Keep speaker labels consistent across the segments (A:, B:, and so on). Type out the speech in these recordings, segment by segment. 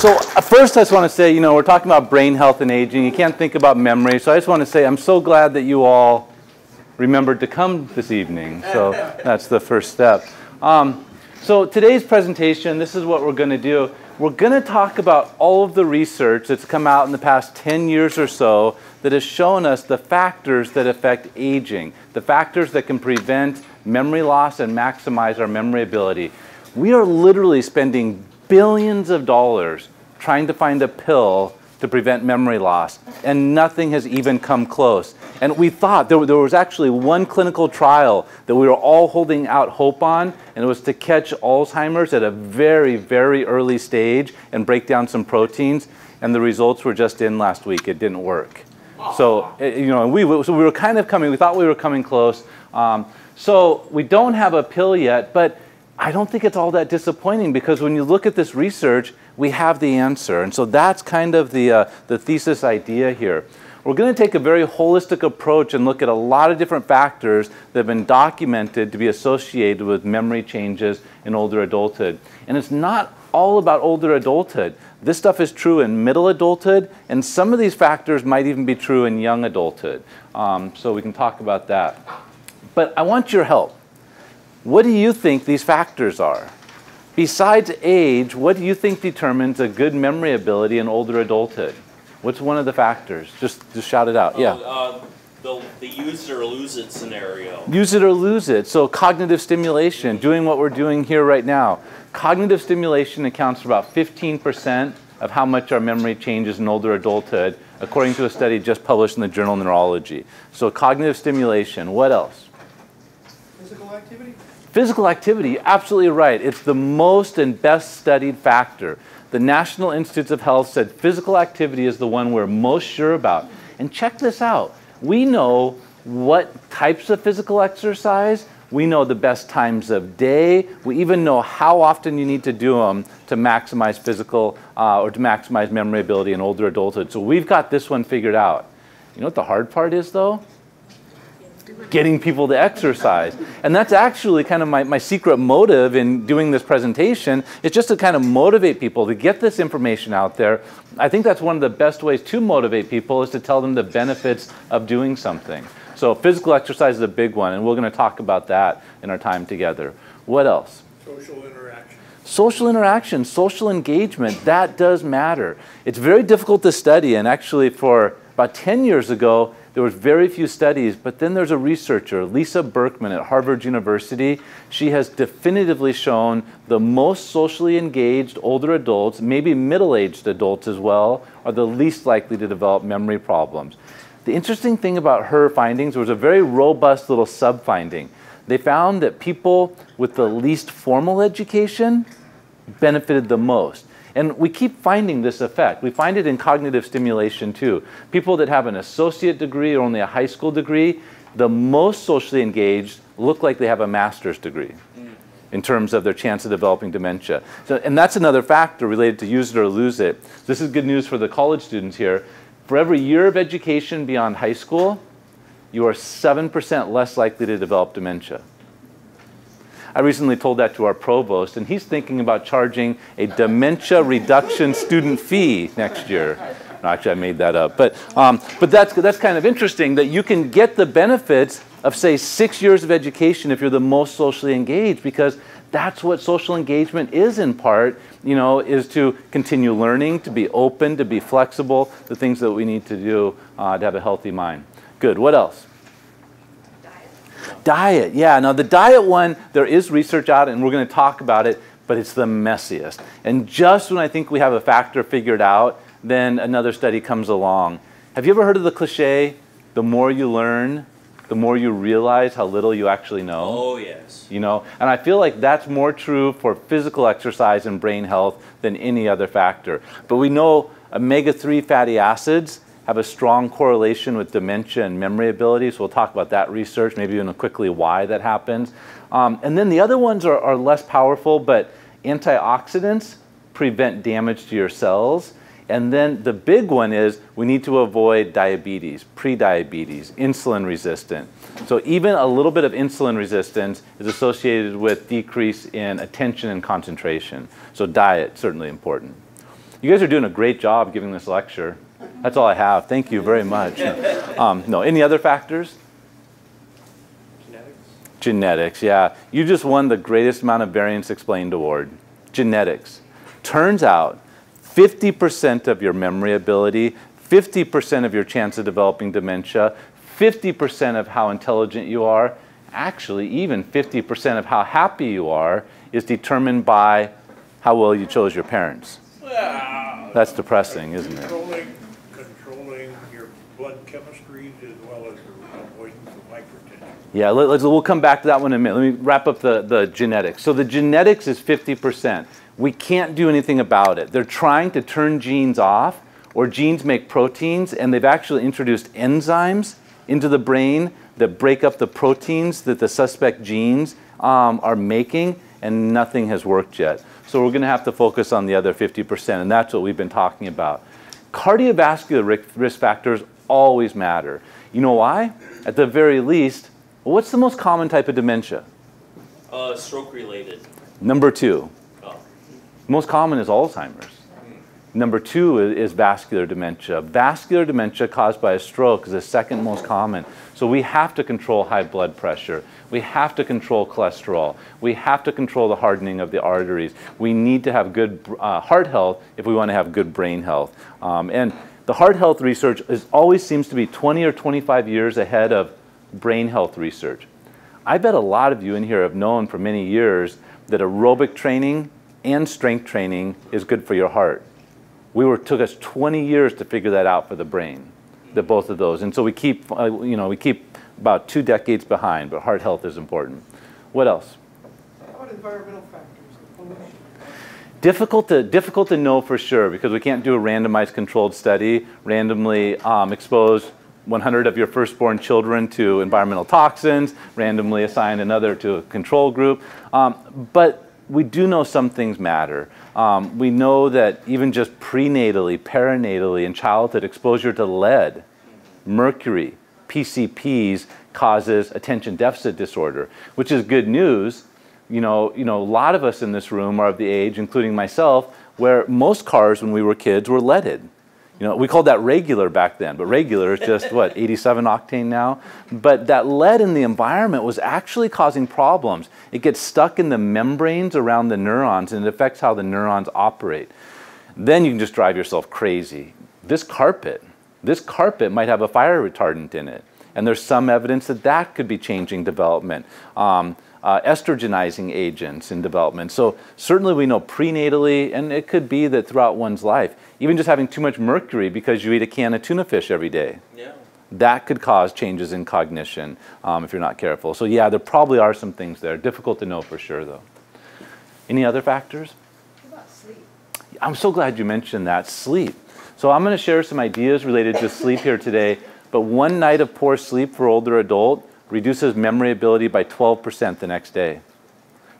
A: So uh, first I just want to say, you know, we're talking about brain health and aging. You can't think about memory. So I just want to say I'm so glad that you all remembered to come this evening. So that's the first step. Um, so today's presentation, this is what we're going to do. We're going to talk about all of the research that's come out in the past 10 years or so that has shown us the factors that affect aging, the factors that can prevent memory loss and maximize our memory ability. We are literally spending billions of dollars trying to find a pill to prevent memory loss, and nothing has even come close. And we thought there, there, was actually one clinical trial that we were all holding out hope on, and it was to catch Alzheimer's at a very, very early stage and break down some proteins. And the results were just in last week. It didn't work. So, eh, you know, we, so we were kind of coming, we thought we were coming close. Um, so we don't have a pill yet, but I don't think it's all that disappointing because when you look at this research, we have the answer. And so that's kind of the, uh, the thesis idea here. We're going to take a very holistic approach and look at a lot of different factors that have been documented to be associated with memory changes in older adulthood. And it's not all about older adulthood. This stuff is true in middle adulthood, and some of these factors might even be true in young adulthood. Um, so we can talk about that. But I want your help. What do you think these factors are? Besides age, what do you think determines a good memory ability in older adulthood? What's one of the factors? Just, just shout it out. yeah.
B: Uh, the, the use it or lose it scenario.
A: Use it or lose it. So cognitive stimulation, doing what we're doing here right now. Cognitive stimulation accounts for about 15% of how much our memory changes in older adulthood, according to a study just published in the journal Neurology. So cognitive stimulation. What else?
C: Physical activity?
A: Physical activity, absolutely right. It's the most and best studied factor. The National Institutes of Health said physical activity is the one we're most sure about. And check this out. We know what types of physical exercise, we know the best times of day, we even know how often you need to do them to maximize physical uh, or to maximize memory ability in older adulthood. So we've got this one figured out. You know what the hard part is though? Getting people to exercise. And that's actually kind of my, my secret motive in doing this presentation It's just to kind of motivate people to get this information out there. I think that's one of the best ways to motivate people is to tell them the benefits of doing something. So physical exercise is a big one, and we're going to talk about that in our time together. What else?
C: Social interaction.
A: Social interaction, social engagement, that does matter. It's very difficult to study, and actually for about 10 years ago, there was very few studies, but then there's a researcher, Lisa Berkman at Harvard University. She has definitively shown the most socially engaged older adults, maybe middle-aged adults as well, are the least likely to develop memory problems. The interesting thing about her findings was a very robust little sub-finding. They found that people with the least formal education benefited the most. And we keep finding this effect. We find it in cognitive stimulation too. People that have an associate degree or only a high school degree, the most socially engaged look like they have a master's degree mm. in terms of their chance of developing dementia. So, and that's another factor related to use it or lose it. This is good news for the college students here. For every year of education beyond high school, you are 7% less likely to develop dementia. I recently told that to our provost, and he's thinking about charging a dementia reduction student fee next year. No, actually, I made that up. But, um, but that's, that's kind of interesting that you can get the benefits of, say, six years of education if you're the most socially engaged, because that's what social engagement is in part, you know, is to continue learning, to be open, to be flexible, the things that we need to do uh, to have a healthy mind. Good. What else? Diet, yeah. Now, the diet one, there is research out, and we're going to talk about it, but it's the messiest. And just when I think we have a factor figured out, then another study comes along. Have you ever heard of the cliche, the more you learn, the more you realize how little you actually know?
B: Oh, yes.
A: You know, and I feel like that's more true for physical exercise and brain health than any other factor. But we know omega 3 fatty acids have a strong correlation with dementia and memory ability. So we'll talk about that research, maybe even quickly why that happens. Um, and then the other ones are, are less powerful, but antioxidants prevent damage to your cells. And then the big one is we need to avoid diabetes, prediabetes, insulin resistant. So even a little bit of insulin resistance is associated with decrease in attention and concentration. So diet certainly important. You guys are doing a great job giving this lecture. That's all I have. Thank you very much. Um, no, any other factors?
C: Genetics?
A: Genetics, yeah. You just won the greatest amount of variance explained award. Genetics. Turns out 50% of your memory ability, 50% of your chance of developing dementia, 50% of how intelligent you are, actually, even 50% of how happy you are is determined by how well you chose your parents. That's depressing, isn't it?
C: controlling, controlling your blood chemistry as well as avoidance of hypertension.
A: Yeah, let, us we'll come back to that one in a minute. Let me wrap up the, the genetics. So the genetics is 50%. We can't do anything about it. They're trying to turn genes off, or genes make proteins, and they've actually introduced enzymes into the brain that break up the proteins that the suspect genes um, are making, and nothing has worked yet. So we're going to have to focus on the other 50%, and that's what we've been talking about. Cardiovascular risk factors always matter. You know why? At the very least, what's the most common type of dementia?
B: Uh, stroke related.
A: Number two.
B: Oh.
A: Most common is Alzheimer's. Number two is, vascular dementia. Vascular dementia caused by a stroke is the second most common. So we have to control high blood pressure. We have to control cholesterol. We have to control the hardening of the arteries. We need to have good uh, heart health if we want to have good brain health. Um, and the heart health research is, always seems to be 20 or 25 years ahead of brain health research. I bet a lot of you in here have known for many years that aerobic training and strength training is good for your heart. We were took us 20 years to figure that out for the brain, the both of those, and so we keep uh, you know we keep about two decades behind. But heart health is important. What else?
C: How about environmental factors?
A: Difficult to difficult to know for sure because we can't do a randomized controlled study, randomly um, expose 100 of your firstborn children to environmental toxins, randomly assign another to a control group. Um, but we do know some things matter. Um, we know that even just prenatally, perinatally, in childhood, exposure to lead, mercury, PCBs causes attention deficit disorder, which is good news. You know, you know, a lot of us in this room are of the age, including myself, where most cars when we were kids were leaded. You know, we called that regular back then, but regular is just what, 87 octane now? But that lead in the environment was actually causing problems. It gets stuck in the membranes around the neurons and it affects how the neurons operate. Then you can just drive yourself crazy. This carpet, this carpet might have a fire retardant in it. And there's some evidence that that could be changing development. Um, uh, estrogenizing agents in development. So certainly we know prenatally, and it could be that throughout one's life, even just having too much mercury because you eat a can of tuna fish every day.
B: Yeah.
A: That could cause changes in cognition um, if you're not careful. So yeah, there probably are some things there. Difficult to know for sure though. Any other factors?
D: What about sleep?
A: I'm so glad you mentioned that, sleep. So I'm going to share some ideas related to sleep here today. But one night of poor sleep for older adult reduces memory ability by 12% the next day.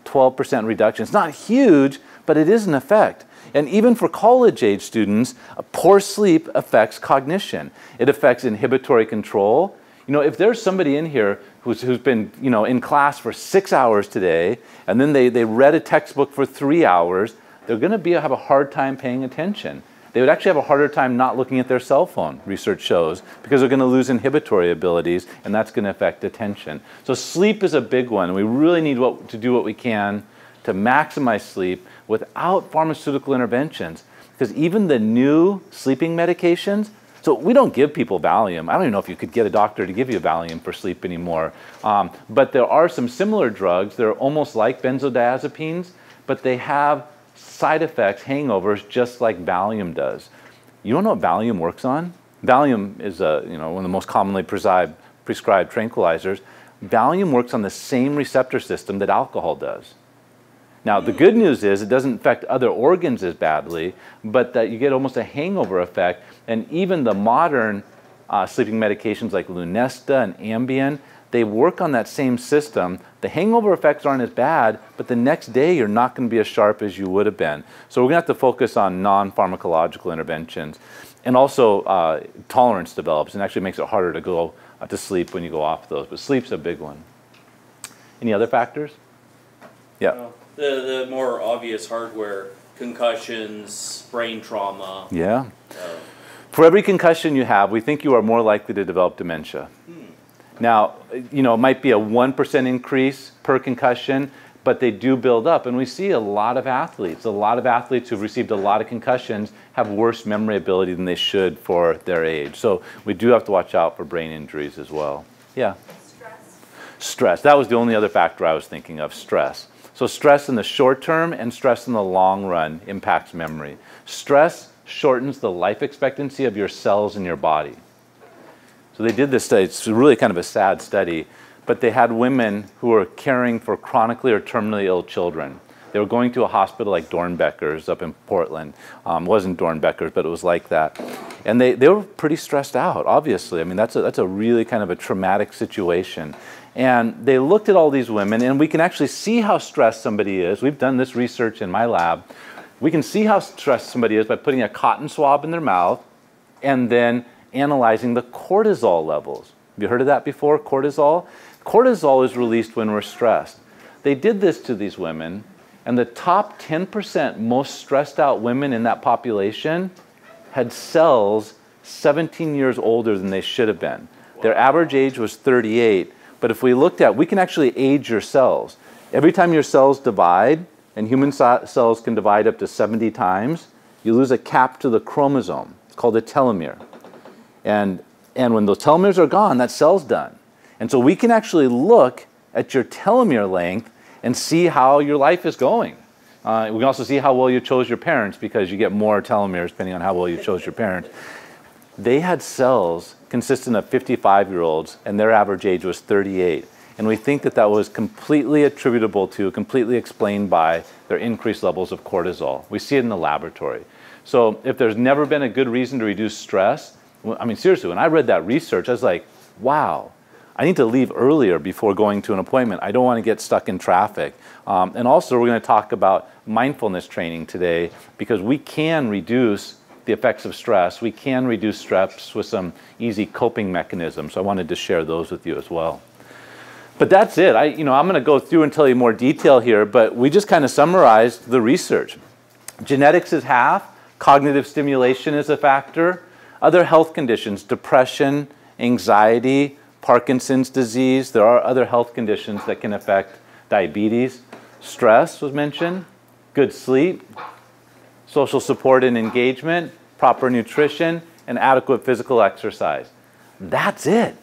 A: 12% reduction. It's not huge, but it is an effect. And even for college age students, poor sleep affects cognition. It affects inhibitory control. You know, if there's somebody in here who's, who's been, you know, in class for six hours today, and then they, they read a textbook for three hours, they're going to be have a hard time paying attention they would actually have a harder time not looking at their cell phone, research shows, because they're going to lose inhibitory abilities, and that's going to affect attention. So sleep is a big one. And we really need what, to do what we can to maximize sleep without pharmaceutical interventions. Because even the new sleeping medications, so we don't give people Valium. I don't even know if you could get a doctor to give you Valium for sleep anymore. Um, but there are some similar drugs. They're almost like benzodiazepines, but they have side effects, hangovers, just like Valium does. You don't know what Valium works on? Valium is a, you know, one of the most commonly prescribed, prescribed tranquilizers. Valium works on the same receptor system that alcohol does. Now, the good news is it doesn't affect other organs as badly, but that you get almost a hangover effect. And even the modern uh, sleeping medications like Lunesta and Ambien, they work on that same system. The hangover effects aren't as bad, but the next day you're not going to be as sharp as you would have been. So we're going to have to focus on non-pharmacological interventions. And also uh, tolerance develops and actually makes it harder to go uh, to sleep when you go off those. But sleep's a big one. Any other factors? Yeah.
B: Well, The, the more obvious hardware, concussions, brain trauma.
A: Yeah.
B: Uh,
A: For every concussion you have, we think you are more likely to develop dementia. Now, you know, it might be a 1% increase per concussion, but they do build up. And we see a lot of athletes, a lot of athletes who've received a lot of concussions have worse memory ability than they should for their age. So we do have to watch out for brain injuries as well. Yeah.
D: Stress.
A: Stress. That was the only other factor I was thinking of stress. So, stress in the short term and stress in the long run impacts memory. Stress shortens the life expectancy of your cells in your body. So, they did this study. It's really kind of a sad study, but they had women who were caring for chronically or terminally ill children. They were going to a hospital like Doernbecher's up in Portland. Um, wasn't Doernbecher's, but it was like that. And they, they were pretty stressed out, obviously. I mean, that's a, that's a really kind of a traumatic situation. And they looked at all these women, and we can actually see how stressed somebody is. We've done this research in my lab. We can see how stressed somebody is by putting a cotton swab in their mouth and then analyzing the cortisol levels. Have you heard of that before? Cortisol? Cortisol is released when we're stressed. They did this to these women, and the top 10% most stressed out women in that population had cells 17 years older than they should have been. Their average age was 38, but if we looked at, we can actually age your cells. Every time your cells divide, and human ce- cells can divide up to 70 times, you lose a cap to the chromosome. It's called a telomere. And, and when those telomeres are gone, that cell's done. And so we can actually look at your telomere length and see how your life is going. Uh, we can also see how well you chose your parents because you get more telomeres depending on how well you chose your parents. They had cells consistent of 55 year olds, and their average age was 38. And we think that that was completely attributable to, completely explained by their increased levels of cortisol. We see it in the laboratory. So if there's never been a good reason to reduce stress, I mean, seriously, when I read that research, I was like, wow, I need to leave earlier before going to an appointment. I don't want to get stuck in traffic. Um, and also, we're going to talk about mindfulness training today because we can reduce the effects of stress. We can reduce stress with some easy coping mechanisms. So I wanted to share those with you as well. But that's it. I, you know, I'm going to go through and tell you more detail here, but we just kind of summarized the research. Genetics is half, cognitive stimulation is a factor, other health conditions, depression, anxiety, Parkinson's disease, there are other health conditions that can affect diabetes. Stress was mentioned, good sleep, social support and engagement, proper nutrition, and adequate physical exercise. That's it.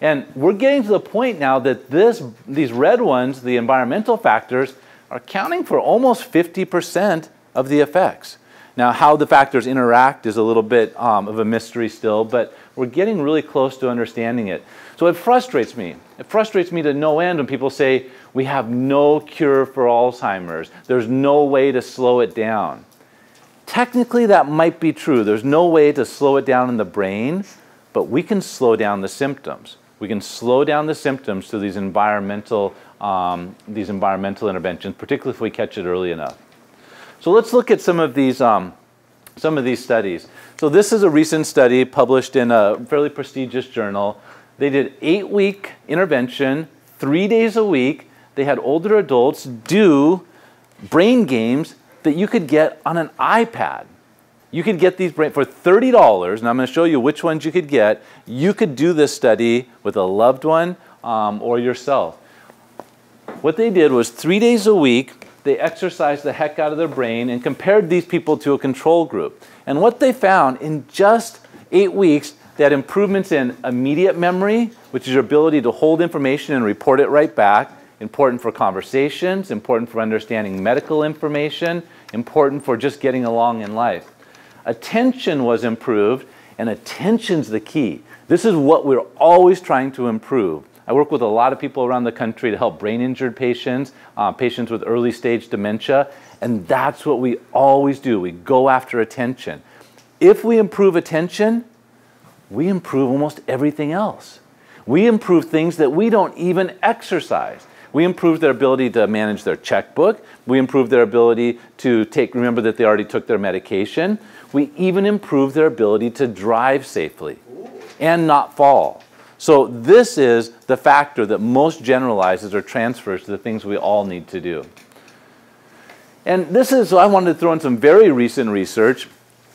A: And we're getting to the point now that this, these red ones, the environmental factors, are accounting for almost 50% of the effects. Now, how the factors interact is a little bit um, of a mystery still, but we're getting really close to understanding it. So it frustrates me. It frustrates me to no end when people say, we have no cure for Alzheimer's. There's no way to slow it down. Technically, that might be true. There's no way to slow it down in the brain, but we can slow down the symptoms. We can slow down the symptoms through these environmental, um, these environmental interventions, particularly if we catch it early enough. So let's look at some of these, um, some of these studies. So this is a recent study published in a fairly prestigious journal. They did eight-week intervention, three days a week. They had older adults do brain games that you could get on an iPad. You could get these brain for $30, and I'm going to show you which ones you could get. You could do this study with a loved one um, or yourself. What they did was three days a week, they exercised the heck out of their brain and compared these people to a control group. And what they found in just eight weeks, they had improvements in immediate memory, which is your ability to hold information and report it right back, important for conversations, important for understanding medical information, important for just getting along in life. Attention was improved, and attention's the key. This is what we're always trying to improve. I work with a lot of people around the country to help brain injured patients, uh, patients with early stage dementia, and that's what we always do. We go after attention. If we improve attention, we improve almost everything else. We improve things that we don't even exercise. We improve their ability to manage their checkbook. We improve their ability to take, remember that they already took their medication. We even improve their ability to drive safely and not fall. So this is the factor that most generalizes or transfers to the things we all need to do. And this is, I wanted to throw in some very recent research.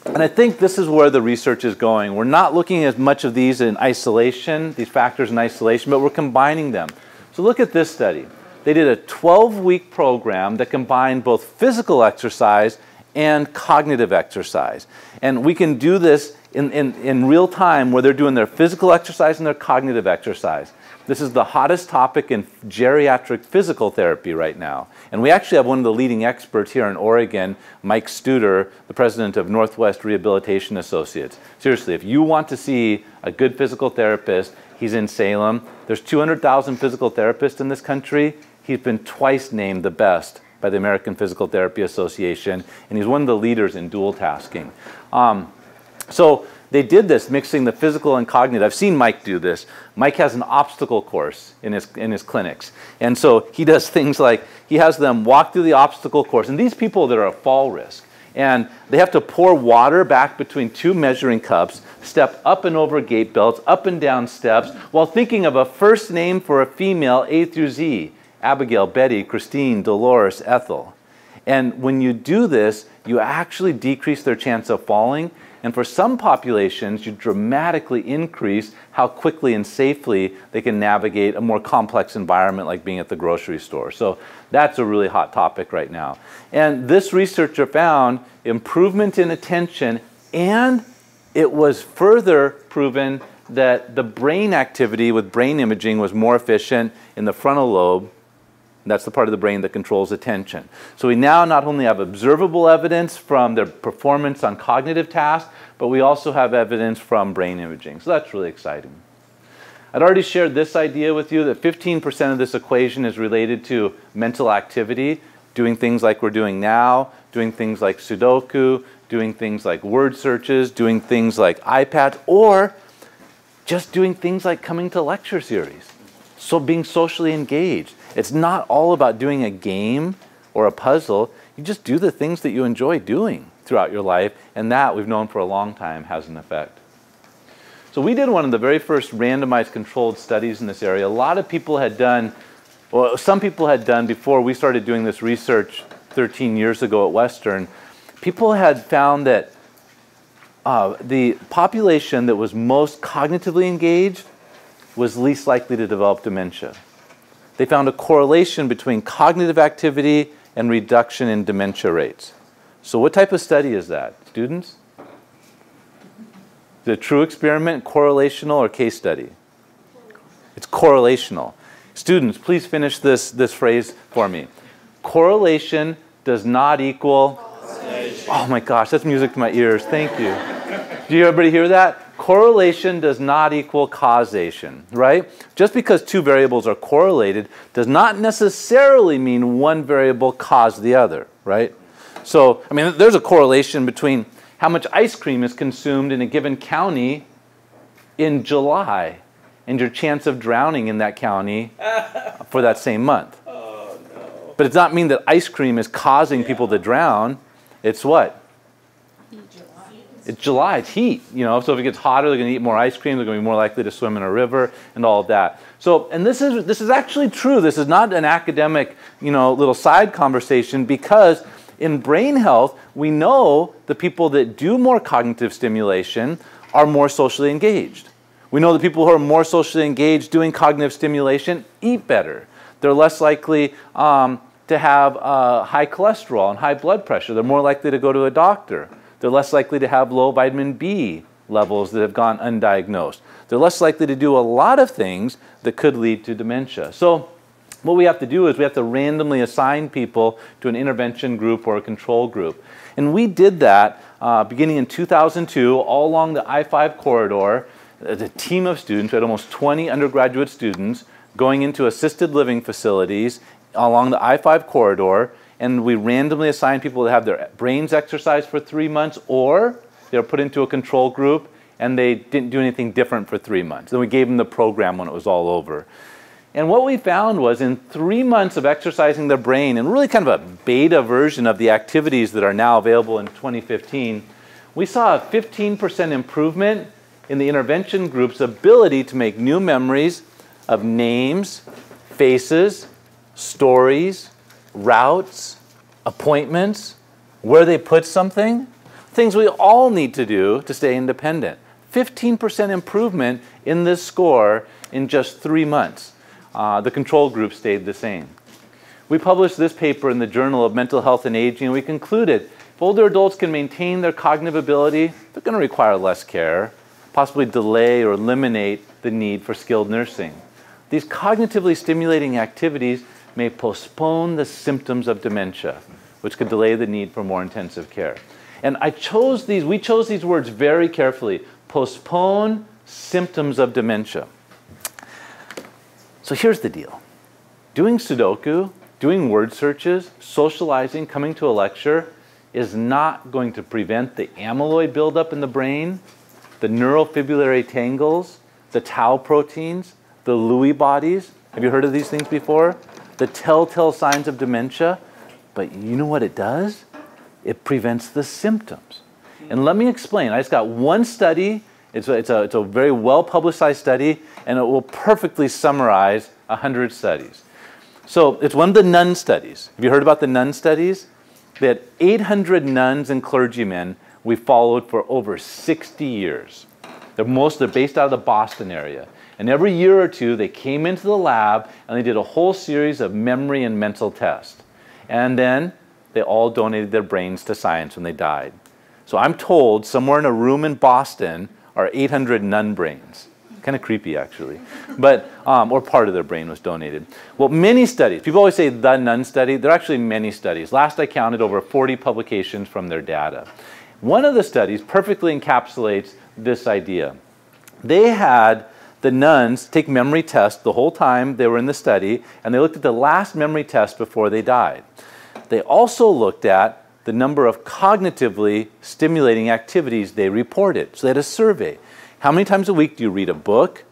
A: And I think this is where the research is going. We're not looking at much of these in isolation, these factors in isolation, but we're combining them. So look at this study. They did a 12 week program that combined both physical exercise and cognitive exercise. And we can do this in, in, in real time where they're doing their physical exercise and their cognitive exercise. This is the hottest topic in geriatric physical therapy right now. And we actually have one of the leading experts here in Oregon, Mike Studer, the president of Northwest Rehabilitation Associates. Seriously, if you want to see a good physical therapist, he's in Salem. There's 200,000 physical therapists in this country. He's been twice named the best by the American Physical Therapy Association, and he's one of the leaders in dual tasking. Um, so they did this, mixing the physical and cognitive. I've seen Mike do this. Mike has an obstacle course in his, in his clinics. And so he does things like he has them walk through the obstacle course. And these people that are at fall risk, and they have to pour water back between two measuring cups, step up and over gait belts, up and down steps, while thinking of a first name for a female A through Z Abigail, Betty, Christine, Dolores, Ethel. And when you do this, you actually decrease their chance of falling and for some populations, you dramatically increase how quickly and safely they can navigate a more complex environment like being at the grocery store. So that's a really hot topic right now. And this researcher found improvement in attention, and it was further proven that the brain activity with brain imaging was more efficient in the frontal lobe that's the part of the brain that controls attention. So we now not only have observable evidence from their performance on cognitive tasks, but we also have evidence from brain imaging. So that's really exciting. I'd already shared this idea with you that 15% of this equation is related to mental activity, doing things like we're doing now, doing things like Sudoku, doing things like word searches, doing things like iPads, or just doing things like coming to lecture series. So being socially engaged. It's not all about doing a game or a puzzle. You just do the things that you enjoy doing throughout your life, and that we've known for a long time has an effect. So we did one of the very first randomized controlled studies in this area. A lot of people had done, well, some people had done before we started doing this research 13 years ago at Western. People had found that uh, the population that was most cognitively engaged was least likely to develop dementia they found a correlation between cognitive activity and reduction in dementia rates. So, what type of study is that? Students? The true experiment, correlational, or case study? It's correlational. Students, please finish this, this phrase for me. Correlation does not equal. Oh my gosh, that's music to my ears. Thank you. Do you everybody hear that? Correlation does not equal causation, right? Just because two variables are correlated does not necessarily mean one variable caused the other, right? So, I mean, there's a correlation between how much ice cream is consumed in a given county in July and your chance of drowning in that county for that same month.
B: Oh, no.
A: But it does not mean that ice cream is causing yeah. people to drown. It's what? It's July, it's heat, you know, so if it gets hotter, they're going to eat more ice cream, they're going to be more likely to swim in a river and all of that. So, and this is, this is actually true. This is not an academic, you know, little side conversation because in brain health, we know the people that do more cognitive stimulation are more socially engaged. We know the people who are more socially engaged doing cognitive stimulation eat better. They're less likely um, to have uh, high cholesterol and high blood pressure. They're more likely to go to a doctor. They're less likely to have low vitamin B levels that have gone undiagnosed. They're less likely to do a lot of things that could lead to dementia. So what we have to do is we have to randomly assign people to an intervention group or a control group. And we did that uh, beginning in 2002 all along the I-5 corridor. A team of students, we had almost 20 undergraduate students going into assisted living facilities along the I-5 corridor and we randomly assign people to have their brains exercised for three months, or they're put into a control group and they didn't do anything different for three months. Then we gave them the program when it was all over. And what we found was in three months of exercising their brain, and really kind of a beta version of the activities that are now available in 2015, we saw a 15% improvement in the intervention group's ability to make new memories of names, faces, stories, routes, appointments, where they put something, things we all need to do to stay independent. 15% improvement in this score in just three months. Uh, the control group stayed the same. We published this paper in the Journal of Mental Health and Aging, and we concluded if older adults can maintain their cognitive ability, they're going to require less care, possibly delay or eliminate the need for skilled nursing. These cognitively stimulating activities may postpone the symptoms of dementia, which could delay the need for more intensive care. And I chose these, we chose these words very carefully postpone symptoms of dementia. So here's the deal doing Sudoku, doing word searches, socializing, coming to a lecture is not going to prevent the amyloid buildup in the brain, the neurofibrillary tangles, the tau proteins, the Lewy bodies. Have you heard of these things before? The telltale signs of dementia. But you know what it does? It prevents the symptoms. And let me explain. I just got one study. It's a, it's a, it's a very well publicized study, and it will perfectly summarize 100 studies. So it's one of the nun studies. Have you heard about the nun studies? They had 800 nuns and clergymen we followed for over 60 years. They're most they're based out of the Boston area. And every year or two, they came into the lab and they did a whole series of memory and mental tests. And then they all donated their brains to science when they died. So I'm told somewhere in a room in Boston are 800 nun brains. Kind of creepy, actually. But, um, or part of their brain was donated. Well, many studies, people always say the nun study, there are actually many studies. Last I counted, over 40 publications from their data. One of the studies perfectly encapsulates this idea. They had the nuns take memory tests the whole time they were in the study, and they looked at the last memory test before they died. They also looked at the number of cognitively stimulating activities they reported. So they had a survey. How many times a week do you read a book,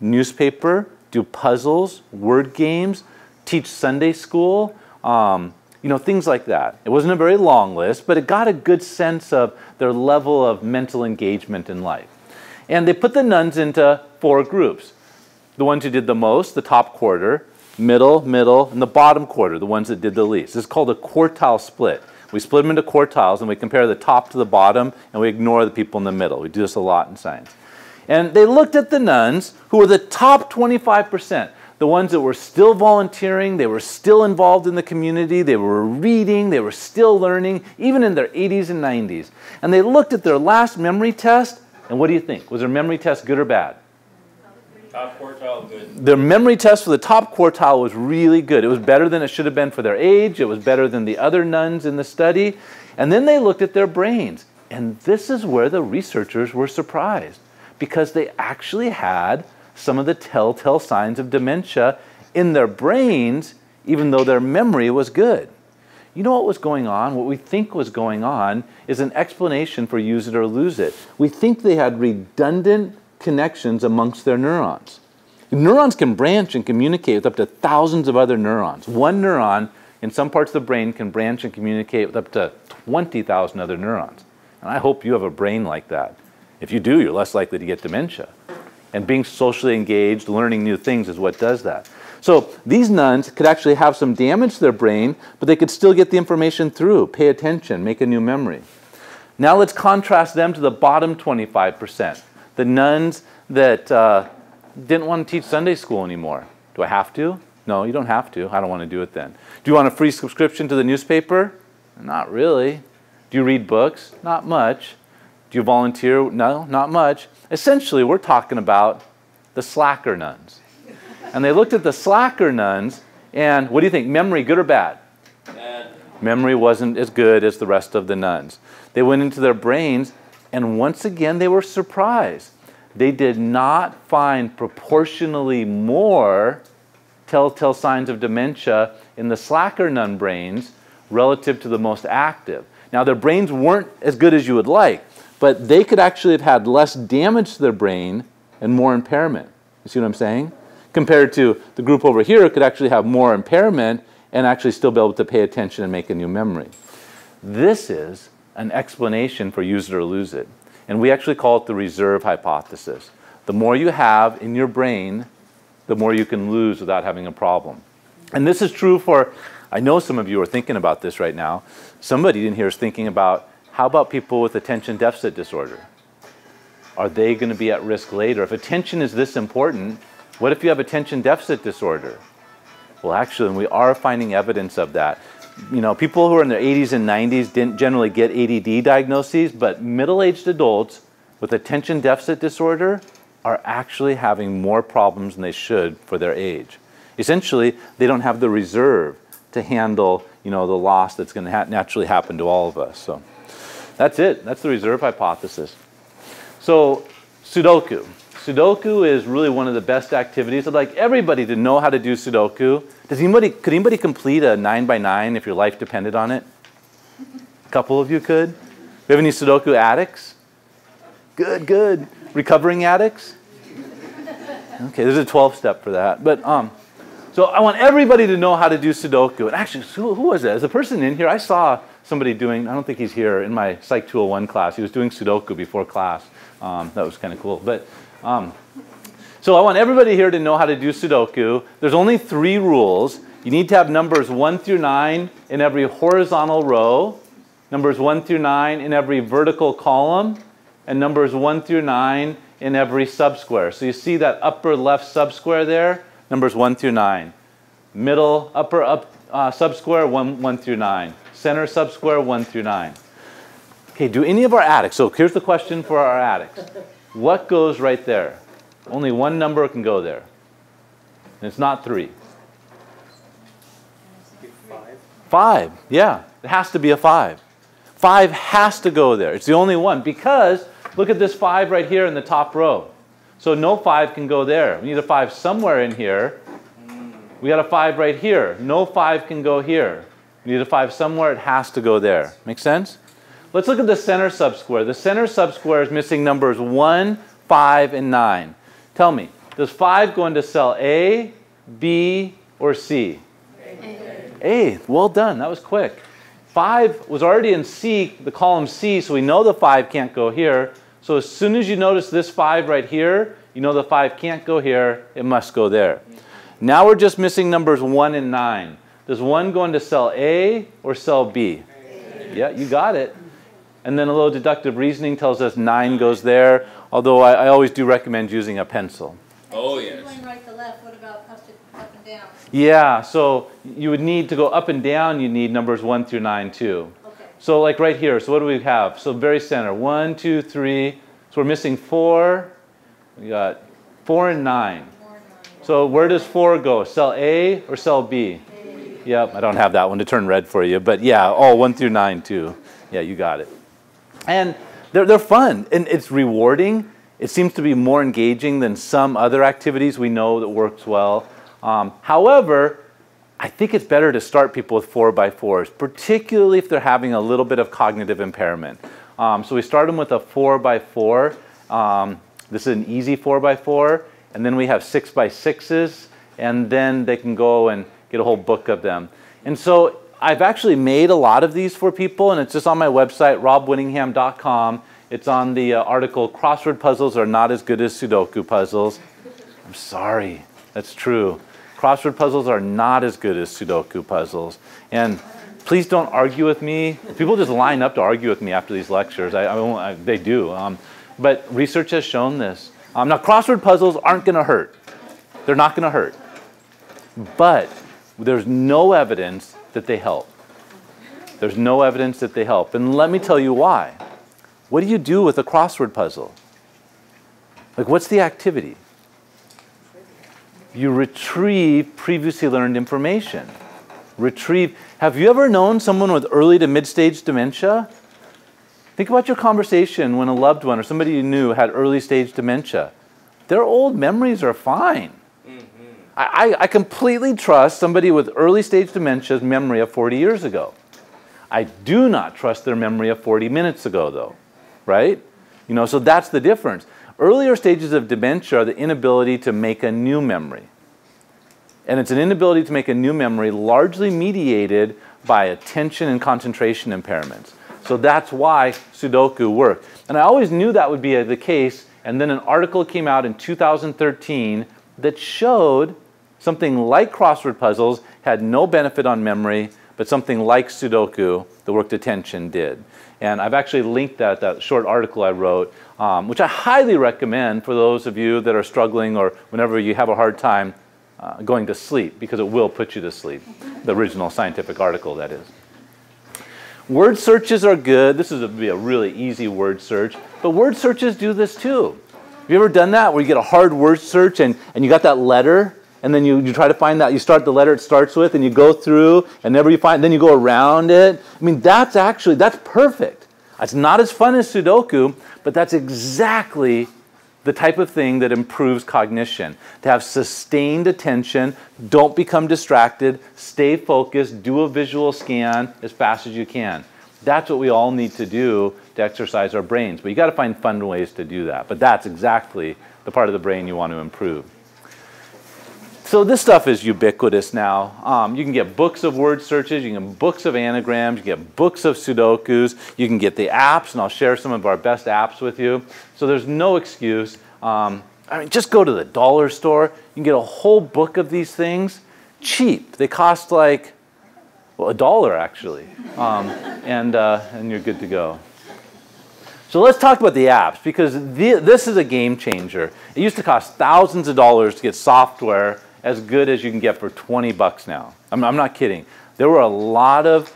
A: newspaper, do puzzles, word games, teach Sunday school? Um, you know, things like that. It wasn't a very long list, but it got a good sense of their level of mental engagement in life. And they put the nuns into four groups. The ones who did the most, the top quarter, middle, middle, and the bottom quarter, the ones that did the least. This is called a quartile split. We split them into quartiles and we compare the top to the bottom and we ignore the people in the middle. We do this a lot in science. And they looked at the nuns who were the top 25%, the ones that were still volunteering, they were still involved in the community, they were reading, they were still learning, even in their 80s and 90s. And they looked at their last memory test, and what do you think? Was their memory test good or bad?
B: Top quartile, good.
A: Their memory test for the top quartile was really good. It was better than it should have been for their age. It was better than the other nuns in the study. And then they looked at their brains. And this is where the researchers were surprised because they actually had some of the telltale signs of dementia in their brains, even though their memory was good. You know what was going on? What we think was going on is an explanation for use it or lose it. We think they had redundant connections amongst their neurons. Neurons can branch and communicate with up to thousands of other neurons. One neuron in some parts of the brain can branch and communicate with up to 20,000 other neurons. And I hope you have a brain like that. If you do, you're less likely to get dementia. And being socially engaged, learning new things is what does that. So these nuns could actually have some damage to their brain, but they could still get the information through, pay attention, make a new memory. Now let's contrast them to the bottom 25% the nuns that uh, didn't want to teach Sunday school anymore. Do I have to? No, you don't have to. I don't want to do it then. Do you want a free subscription to the newspaper? Not really. Do you read books? Not much. Do you volunteer? No, not much. Essentially, we're talking about the slacker nuns. And they looked at the slacker nuns, and what do you think? Memory, good or bad?
B: Bad.
A: Memory wasn't as good as the rest of the nuns. They went into their brains and once again, they were surprised. They did not find proportionally more telltale signs of dementia in the slacker nun brains relative to the most active. Now, their brains weren't as good as you would like, but they could actually have had less damage to their brain and more impairment. You see what I'm saying? Compared to the group over here could actually have more impairment and actually still be able to pay attention and make a new memory. This is an explanation for use it or lose it. And we actually call it the reserve hypothesis. The more you have in your brain, the more you can lose without having a problem. And this is true for, I know some of you are thinking about this right now. Somebody in here is thinking about how about people with attention deficit disorder? Are they going to be at risk later? If attention is this important, what if you have attention deficit disorder? Well, actually, we are finding evidence of that. You know, people who are in their 80s and 90s didn't generally get ADD diagnoses, but middle-aged adults with attention deficit disorder are actually having more problems than they should for their age. Essentially, they don't have the reserve to handle, you know, the loss that's going to ha naturally happen to all of us. So. That's it. That's the reserve hypothesis. So Sudoku. Sudoku is really one of the best activities. I'd like everybody to know how to do Sudoku. Does anybody, could anybody complete a 9 by 9 if your life depended on it? A couple of you could. Do We have any Sudoku addicts? Good, good. Recovering addicts? Okay, there's a 12 step for that. But um, so I want everybody to know how to do Sudoku. And actually, who, who was that? Is a person in here? I saw somebody doing, I don't think he's here, in my Psych 201 class. He was doing Sudoku before class. Um, that was kind of cool. But um, so I want everybody here to know how to do Sudoku. There's only three rules. You need to have numbers 1 through 9 in every horizontal row, numbers 1 through 9 in every vertical column, and numbers 1 through 9 in every subsquare. So you see that upper left subsquare there, numbers 1 through 9. Middle, upper up, uh, subsquare, 1, 1 through 9 center subsquare 1 through 9. Okay, do any of our addicts, so here's the question for our addicts. What goes right there? Only one number can go there. And it's not 3.
C: Five.
A: 5, yeah. It has to be a 5. 5 has to go there. It's the only one because look at this 5 right here in the top row. So no 5 can go there. We need a 5 somewhere in here. We got a 5 right here. No 5 can go here. We need a 5 somewhere, it has to go there. Make sense? Let's look at the center subsquare. The center subsquare is missing numbers 1, 5, and 9. Tell me, does 5 go into cell A, B, or C? A. A. Well done. That was quick. 5 was already in C, the column C, so we know the 5 can't go here. So as soon as you notice this 5 right here, you know the 5 can't go here, it must go there. Now we're just missing numbers 1 and 9. Does one go into cell A or cell B? A. Yeah, you got it. And then a little deductive reasoning tells us 9 goes there, although I, I always do recommend using a pencil.
B: Oh, yes.
D: right to left, what about up, and down?
A: Yeah, so you would need to go up and down, you need numbers 1 through 9 too.
D: Okay.
A: So like right here, so what do we have? So very center, 1, 2, 3. So we're missing 4. We got 4 and 9.
D: Four and nine.
A: So where does 4 go? Cell A or cell B? Yep, I don't have that one to turn red for you, but yeah, all one through nine too. Yeah, you got it. And they're, they're fun and it's rewarding. It seems to be more engaging than some other activities we know that works well. Um, however, I think it's better to start people with four by fours, particularly if they're having a little bit of cognitive impairment. Um, so we start them with a four by four. Um, this is an easy four by four. And then we have six by sixes. And then they can go and get a whole book of them. And so I've actually made a lot of these for people, and it's just on my website, robwinningham.com. It's on the uh, article, Crossword Puzzles Are Not As Good as Sudoku Puzzles. I'm sorry, that's true. Crossword puzzles are not as good as Sudoku puzzles. And please don't argue with me. People just line up to argue with me after these lectures. I, I, I they do. Um, but research has shown this. Um, now, crossword puzzles aren't going to hurt. They're not going to hurt. But there's no evidence that they help. There's no evidence that they help. And let me tell you why. What do you do with a crossword puzzle? Like, what's the activity? You retrieve previously learned information. Retrieve. Have you ever known someone with early to mid stage dementia? Think about your conversation when a loved one or somebody you knew had early stage dementia. Their old memories are fine. I, I completely trust somebody with early stage dementia's memory of 40 years ago. I do not trust their memory of 40 minutes ago, though, right? You know, so that's the difference. Earlier stages of dementia are the inability to make a new memory. And it's an inability to make a new memory largely mediated by attention and concentration impairments. So that's why Sudoku worked. And I always knew that would be the case. And then an article came out in 2013 that showed something like crossword puzzles had no benefit on memory, but something like Sudoku, the worked attention, did. And I've actually linked that, that short article I wrote, um, which I highly recommend for those of you that are struggling or whenever you have a hard time uh, going to sleep, because it will put you to sleep. The original scientific article, that is. Word searches are good. This is a, be a really easy word search, but word searches do this too. Have you ever done that where you get a hard word search and, and you got that letter and then you, you try to find that you start the letter it starts with and you go through and never you find then you go around it. I mean that's actually that's perfect. It's not as fun as sudoku but that's exactly the type of thing that improves cognition. To have sustained attention don't become distracted stay focused do a visual scan as fast as you can. That's what we all need to do to exercise our brains but you got to find fun ways to do that. But that's exactly the part of the brain you want to improve so this stuff is ubiquitous now. Um, you can get books of word searches, you can get books of anagrams, you can get books of Sudokus, you can get the apps, and I'll share some of our best apps with you. So there's no excuse. Um, I mean, just go to the dollar store. You can get a whole book of these things cheap. They cost like, well, a dollar actually. Um, and, uh, and you're good to go. So let's talk about the apps because the, this is a game changer. It used to cost thousands of dollars to get software as good as you can get for 20 bucks now. I'm, I'm not kidding. There were a lot of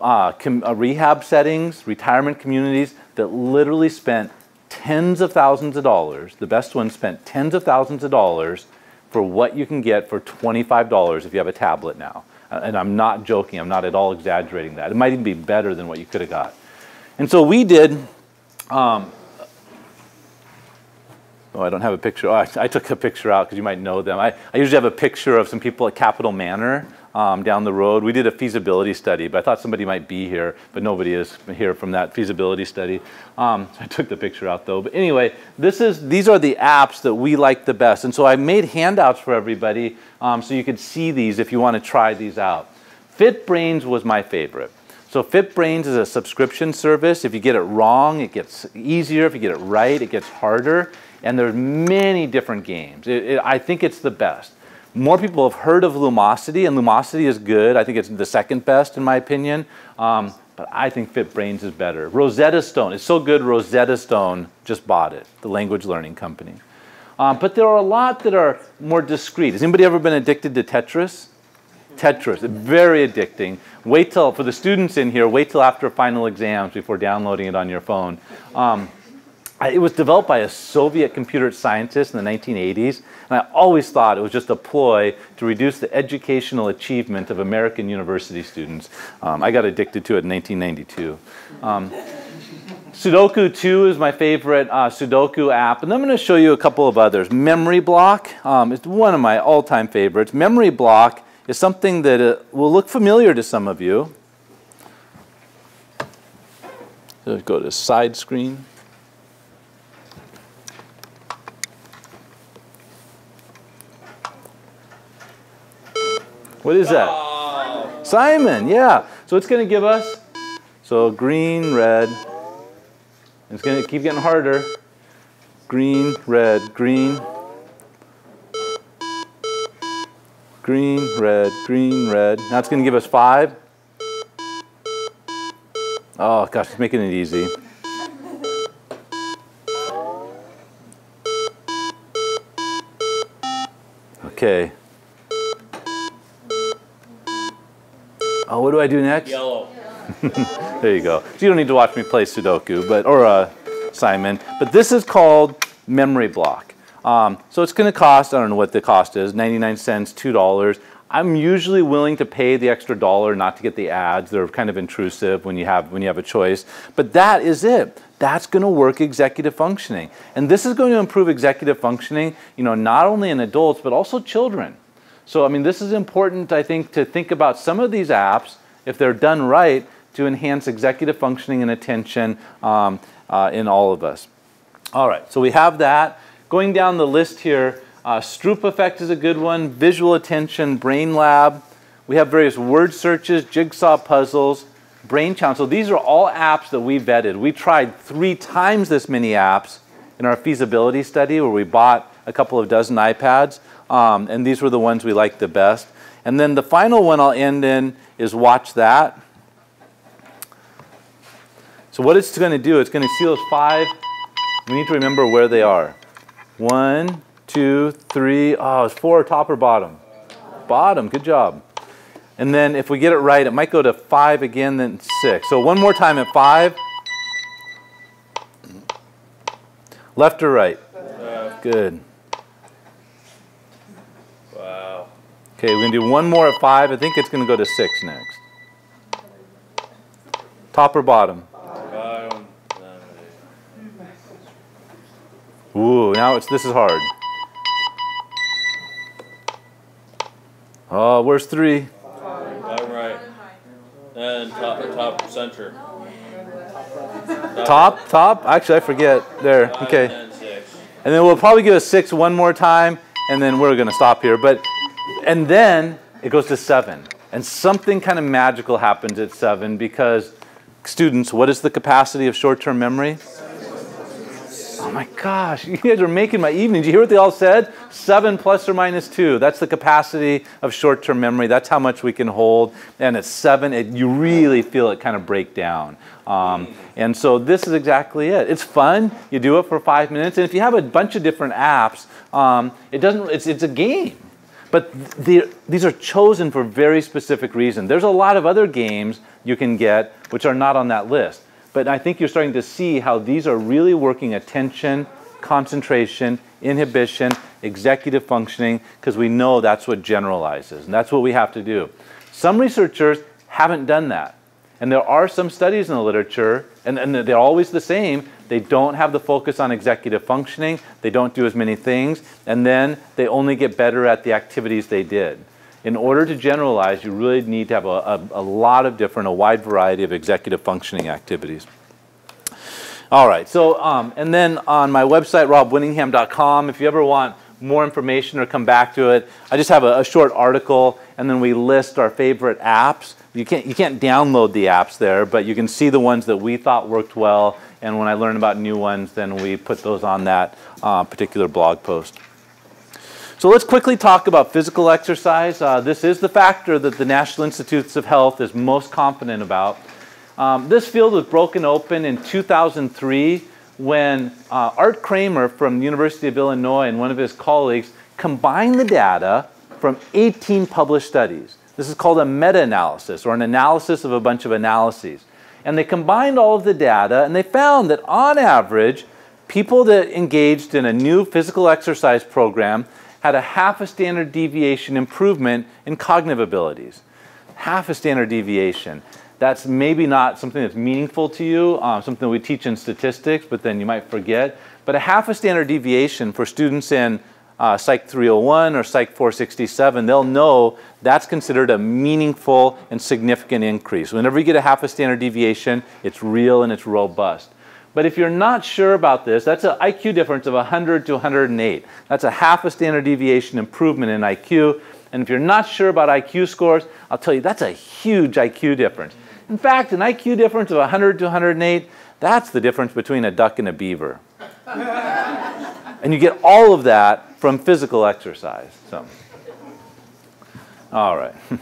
A: uh, uh, rehab settings, retirement communities that literally spent tens of thousands of dollars. The best ones spent tens of thousands of dollars for what you can get for $25 if you have a tablet now. Uh, and I'm not joking, I'm not at all exaggerating that. It might even be better than what you could have got. And so we did um, Oh, I don't have a picture. Oh, I, I took a picture out because you might know them. I, I usually have a picture of some people at Capitol Manor um, down the road. We did a feasibility study, but I thought somebody might be here, but nobody is here from that feasibility study. Um, so I took the picture out though. But anyway, this is, these are the apps that we like the best. And so I made handouts for everybody um, so you could see these if you want to try these out. FitBrains was my favorite. So FitBrains is a subscription service. If you get it wrong, it gets easier. If you get it right, it gets harder and there's many different games. It, it, I think it's the best. More people have heard of Lumosity, and Lumosity is good. I think it's the second best in my opinion. Um, but I think FitBrains is better. Rosetta Stone, it's so good Rosetta Stone just bought it, the language learning company. Um, but there are a lot that are more discreet. Has anybody ever been addicted to Tetris? Tetris, very addicting. Wait till, for the students in here, wait till after final exams before downloading it on your phone. Um, it was developed by a Soviet computer scientist in the 1980s, and I always thought it was just a ploy to reduce the educational achievement of American university students. Um, I got addicted to it in 1992. Um, Sudoku 2 is my favorite uh, Sudoku app, and I'm going to show you a couple of others. Memory Block um, is one of my all-time favorites. Memory Block is something that uh, will look familiar to some of you. So go to side screen. What is that? Oh. Simon, yeah. So it's going to give us, so green, red. It's going to keep getting harder. Green, red, green. Green, red, green, red. Now it's going to give us five. Oh, gosh, it's making it easy. Okay. Oh, what do I do next?
B: Yellow.
A: there you go. So you don't need to watch me play Sudoku, but or uh, Simon. But this is called memory block. Um, so it's going to cost, I don't know what the cost is, 99 cents, $2. I'm usually willing to pay the extra dollar not to get the ads. They're kind of intrusive when you have when you have a choice. But that is it. That's going to work executive functioning. And this is going to improve executive functioning, you know, not only in adults but also children. So, I mean, this is important, I think, to think about some of these apps, if they're done right, to enhance executive functioning and attention um, uh, in all of us. All right, so we have that. Going down the list here, uh, Stroop effect is a good one, visual attention, brain lab. We have various word searches, jigsaw puzzles, brain challenge. So these are all apps that we vetted. We tried three times this many apps in our feasibility study where we bought a couple of dozen iPads, um, and these were the ones we liked the best. And then the final one I'll end in is watch that. So what it's going to do, it's going to see those five. We need to remember where they are. One, two, three. Oh, it's four, top or bottom? Bottom, good job. And then if we get it right, it might go to five again, then six. So one more time at five. Left or right?
B: Left.
A: Good.
B: Wow.
A: Okay, we're going to do one more at five. I think it's going to go to six next. Top or bottom?
B: Bottom.
A: Ooh, now it's this is hard. Oh, where's three?
B: Bottom right. And top, top center.
A: Top, top? Actually, I forget. There. Okay.
B: And
A: then we'll probably give a six one more time, and then we're going to stop here. But, and then it goes to seven. And something kind of magical happens at seven because students, what is the capacity of short-term memory? Oh my gosh, you guys are making my evening. Did you hear what they all said? Seven plus or minus two. That's the capacity of short term memory. That's how much we can hold. And at seven, it, you really feel it kind of break down. Um, and so this is exactly it. It's fun. You do it for five minutes. And if you have a bunch of different apps, um, it doesn't, it's, it's a game. But the, these are chosen for very specific reasons. There's a lot of other games you can get which are not on that list. But I think you're starting to see how these are really working attention, concentration, inhibition, executive functioning, because we know that's what generalizes, and that's what we have to do. Some researchers haven't done that. And there are some studies in the literature, and, and they're always the same. They don't have the focus on executive functioning, they don't do as many things, and then they only get better at the activities they did. In order to generalize, you really need to have a, a, a lot of different, a wide variety of executive functioning activities. All right, so, um, and then on my website, robwinningham.com, if you ever want more information or come back to it, I just have a, a, short article and then we list our favorite apps. You can't, you can't download the apps there, but you can see the ones that we thought worked well. And when I learn about new ones, then we put those on that uh, particular blog post. So let's quickly talk about physical exercise. Uh, this is the factor that the National Institutes of Health is most confident about. Um, this field was broken open in 2003 when uh, Art Kramer from the University of Illinois and one of his colleagues combined the data from 18 published studies. This is called a meta-analysis or an analysis of a bunch of analyses. And they combined all of the data and they found that on average, people that engaged in a new physical exercise program had a half a standard deviation improvement in cognitive abilities. Half a standard deviation. That's maybe not something that's meaningful to you, um, something we teach in statistics, but then you might forget. But a half a standard deviation for students in uh, Psych 301 or Psych 467, they'll know that's considered a meaningful and significant increase. Whenever you get a half a standard deviation, it's real and it's robust. But if you're not sure about this, that's an IQ difference of 100 to 108. That's a half a standard deviation improvement in IQ. And if you're not sure about IQ scores, I'll tell you that's a huge IQ difference. In fact, an IQ difference of 100 to 108, that's the difference between a duck and a beaver. and you get all of that from physical exercise. So, all right.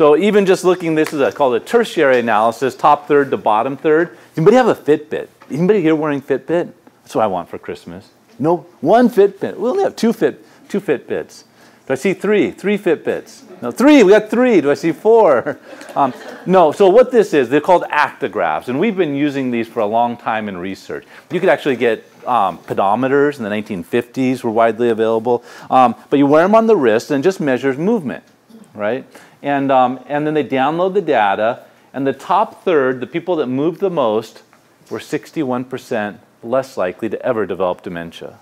A: So even just looking, this is a, called a tertiary analysis, top third to bottom third. Anybody have a Fitbit? Anybody here wearing Fitbit? That's what I want for Christmas. No, one Fitbit. We only have two Fit, two Fitbits. Do I see three? Three Fitbits. No, three. We got three. Do I see four? Um, no. So what this is, they're called actigraphs, and we've been using these for a long time in research. You could actually get um, pedometers in the 1950s were widely available, um, but you wear them on the wrist and it just measures movement, right? And um, and then they download the data, and the top third, the people that moved the most, were 61% less likely to ever develop dementia.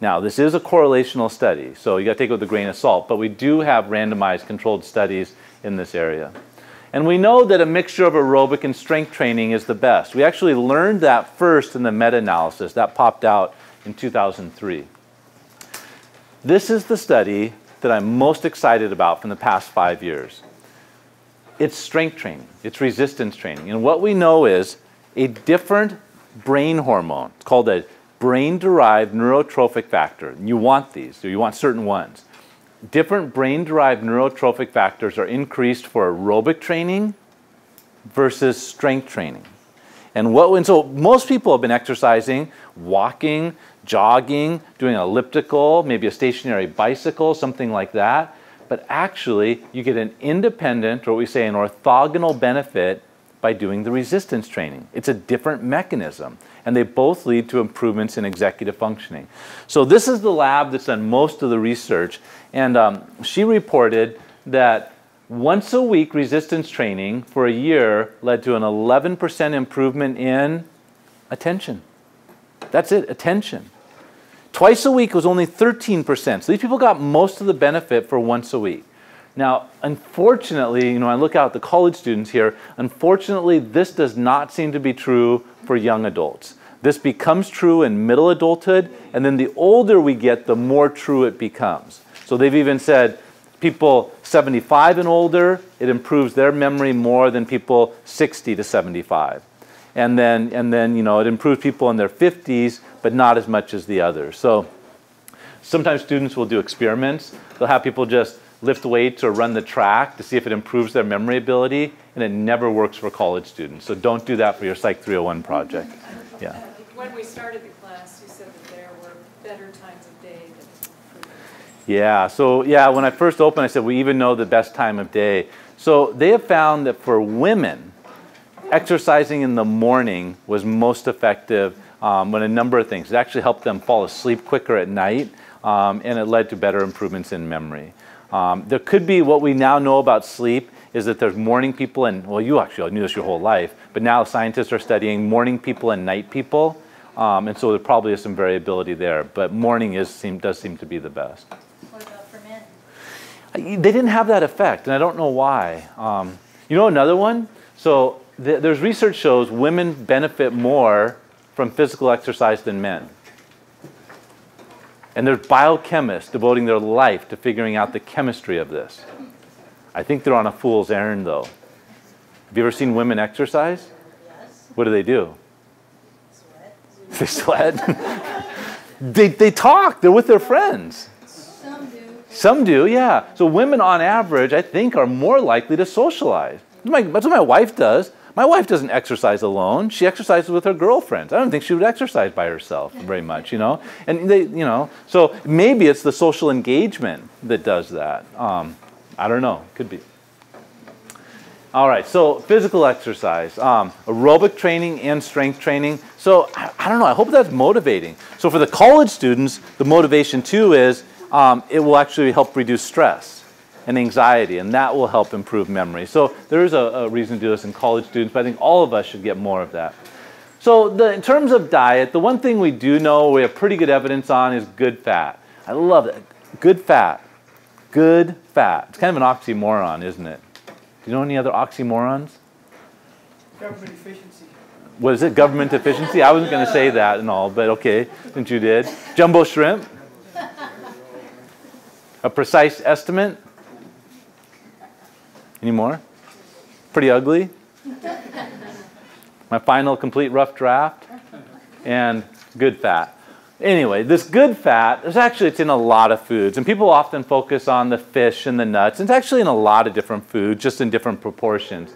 A: Now, this is a correlational study, so you got to take it with a grain of salt, but we do have randomized controlled studies in this area. And we know that a mixture of aerobic and strength training is the best. We actually learned that first in the meta-analysis. That popped out in 2003. This is the study that I'm most excited about from the past five years. It's strength training, it's resistance training. And what we know is a different brain hormone, it's called a brain derived neurotrophic factor. And you want these, so you want certain ones. Different brain derived neurotrophic factors are increased for aerobic training versus strength training. And what and so most people have been exercising, walking, jogging, doing an elliptical, maybe a stationary bicycle, something like that. But actually, you get an independent, or what we say an orthogonal benefit by doing the resistance training. It's a different mechanism, and they both lead to improvements in executive functioning. So this is the lab that's done most of the research, and um, she reported that once a week resistance training for a year led to an 11% improvement in attention. That's it, attention. Twice a week was only 13%. So these people got most of the benefit for once a week. Now, unfortunately, you know, I look out the college students here, unfortunately, this does not seem to be true for young adults. This becomes true in middle adulthood, and then the older we get, the more true it becomes. So they've even said people 75 and older, it improves their memory more than people 60 to 75. And then, and then, you know, it improves people in their 50s, but not as much as the others. So sometimes students will do experiments. They'll have people just lift weights or run the track to see if it improves their memory ability, and it never works for college students. So don't do that for your Psych 301 project. Yeah.
E: When we started the class, you said that there were better times of day.
A: Yeah, so yeah, when I first opened, I said we even know the best time of day. So they have found that for women, exercising in the morning was most effective um, when a number of things. It actually helped them fall asleep quicker at night, um, and it led to better improvements in memory. Um, there could be what we now know about sleep is that there's morning people and, well, you actually knew this your whole life, but now scientists are studying morning people and night people. Um, and so there probably is some variability there, but morning is, seem, does seem to be the best.
D: What about for men?
A: They didn't have that effect, and I don't know why. Um, you know another one? So th- there's research shows women benefit more from physical exercise than men. And there's biochemists devoting their life to figuring out the chemistry of this. I think they're on a fool's errand, though. Have you ever seen women exercise?
D: Yes,
A: What do they do?
D: sweat.
A: They sweat. they, they talk. They're with their friends.
D: Some do.
A: Some do, yeah. So women, on average, I think, are more likely to socialize. That's what my wife does. My wife doesn't exercise alone. She exercises with her girlfriends. I don't think she would exercise by herself very much, you know. And they, you know, so maybe it's the social engagement that does that. Um, I don't know. Could be. All right, so physical exercise, um, aerobic training and strength training. So I, I don't know, I hope that's motivating. So for the college students, the motivation too is um, it will actually help reduce stress and anxiety, and that will help improve memory. So there is a, a reason to do this in college students, but I think all of us should get more of that. So the, in terms of diet, the one thing we do know we have pretty good evidence on is good fat. I love it. Good fat. Good fat. It's kind of an oxymoron, isn't it? Do you know any other oxymorons?
F: Government efficiency.
A: What is it? Government efficiency? I wasn't going to say that and all, but okay, since you did. Jumbo shrimp? A precise estimate? Any more? Pretty ugly? My final complete rough draft? And good fat. Anyway, this good fat, is actually, it's in a lot of foods. And people often focus on the fish and the nuts. It's actually in a lot of different foods, just in different proportions.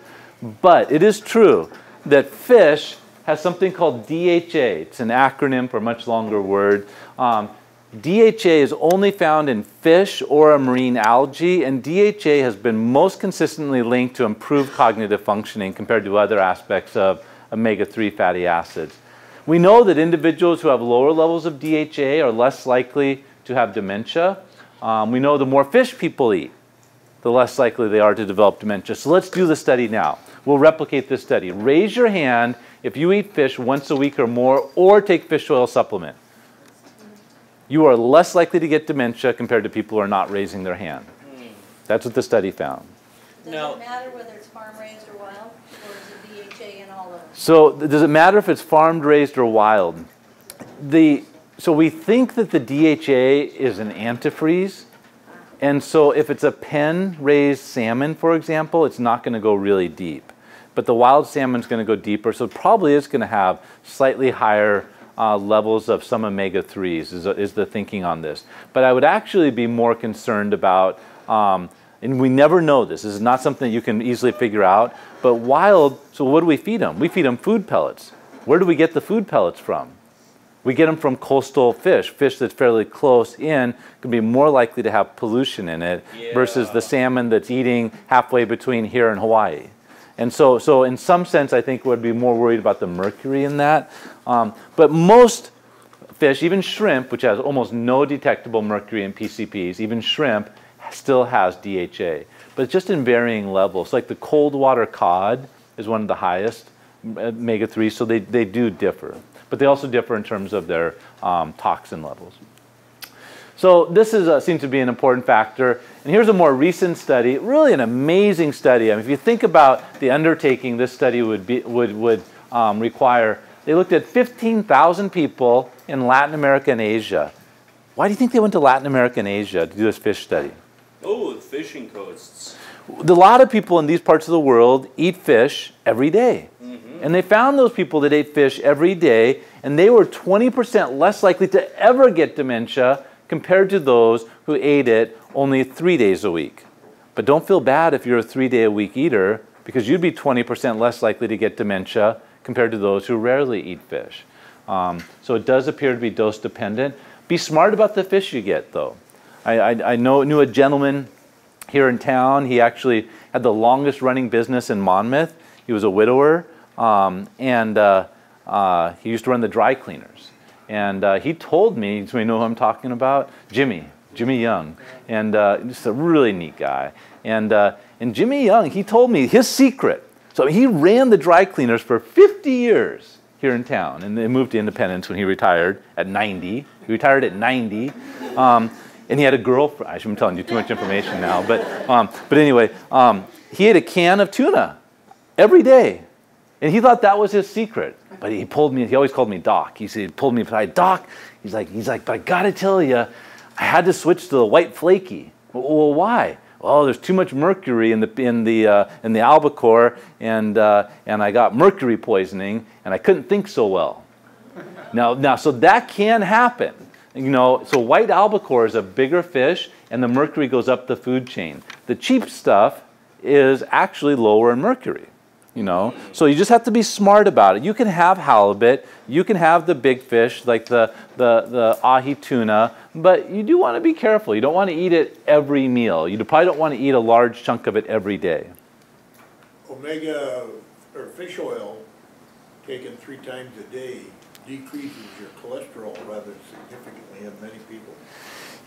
A: But it is true that fish has something called DHA. It's an acronym for a much longer word. Um, DHA is only found in fish or a marine algae, and DHA has been most consistently linked to improved cognitive functioning compared to other aspects of omega 3 fatty acids. We know that individuals who have lower levels of DHA are less likely to have dementia. Um, we know the more fish people eat, the less likely they are to develop dementia. So let's do the study now. We'll replicate this study. Raise your hand if you eat fish once a week or more or take fish oil supplement. You are less likely to get dementia compared to people who are not raising their hand. Hmm. That's what the study found.
D: Does
B: Now-
D: it matter whether it's farm raised or wild, or is it DHA in all of them?
A: So does it matter if it's farmed, raised, or wild? The so we think that the DHA is an antifreeze. Ah. And so if it's a pen raised salmon, for example, it's not going to go really deep. But the wild salmon is going to go deeper, so it probably is going to have slightly higher uh, levels of some omega 3s, is, is the thinking on this. But I would actually be more concerned about, um, and we never know this, this is not something you can easily figure out, but wild, so what do we feed them? We feed them food pellets. Where do we get the food pellets from? We get them from coastal fish, fish that's fairly close in, can be more likely to have pollution in it versus the salmon that's eating halfway between here and Hawaii. And so, so in some sense, I think we'd be more worried about the mercury in that. Um, but most fish, even shrimp, which has almost no detectable mercury in PCBs, even shrimp still has DHA, but it's just in varying levels. Like the cold water cod is one of the highest omega 3s, so they, they do differ. But they also differ in terms of their um, toxin levels. So this is, uh, seems to be an important factor. And here's a more recent study, really an amazing study. I mean, if you think about the undertaking this study would, be, would, would um, require, they looked at 15,000 people in Latin America and Asia. Why do you think they went to Latin America and Asia to do this fish study?
B: Oh, the fishing coasts.
A: A lot of people in these parts of the world eat fish every day. And they found those people that ate fish every day, and they were 20% less likely to ever get dementia compared to those who ate it only three days a week. But don't feel bad if you're a three day a week eater, because you'd be 20% less likely to get dementia compared to those who rarely eat fish. Um, so it does appear to be dose dependent. Be smart about the fish you get, though. I, I, I know, knew a gentleman here in town. He actually had the longest running business in Monmouth. He was a widower, um, and uh, uh, he used to run the dry cleaners. And uh, he told me, you know who I'm talking about? Jimmy, Jimmy Young, and uh, just a really neat guy. And uh, and Jimmy Young, he told me his secret. So he ran the dry cleaners for 50 years here in town, and then moved to Independence when he retired at 90. He retired at 90. Um, and he had a girlfriend. I shouldn't be telling you too much information now, but um, but anyway, um, he had a can of tuna every day, and he thought that was his secret. But he pulled me. He always called me Doc. He said, he pulled me aside, Doc. He's like, he's like, but I gotta tell you, I had to switch to the white flaky. Well, why? Well, there's too much mercury in the in the uh, in the albacore, and uh, and I got mercury poisoning, and I couldn't think so well. Now, now, so that can happen. You know, so white albacore is a bigger fish, and the mercury goes up the food chain. The cheap stuff is actually lower in mercury. You know, so you just have to be smart about it. You can have halibut, you can have the big fish like the the the ahi tuna, but you do want to be careful. You don't want to eat it every meal. You probably don't want to eat a large chunk of it every day.
C: Omega, or fish oil, taken three times a day decreases your cholesterol rather significantly in many people.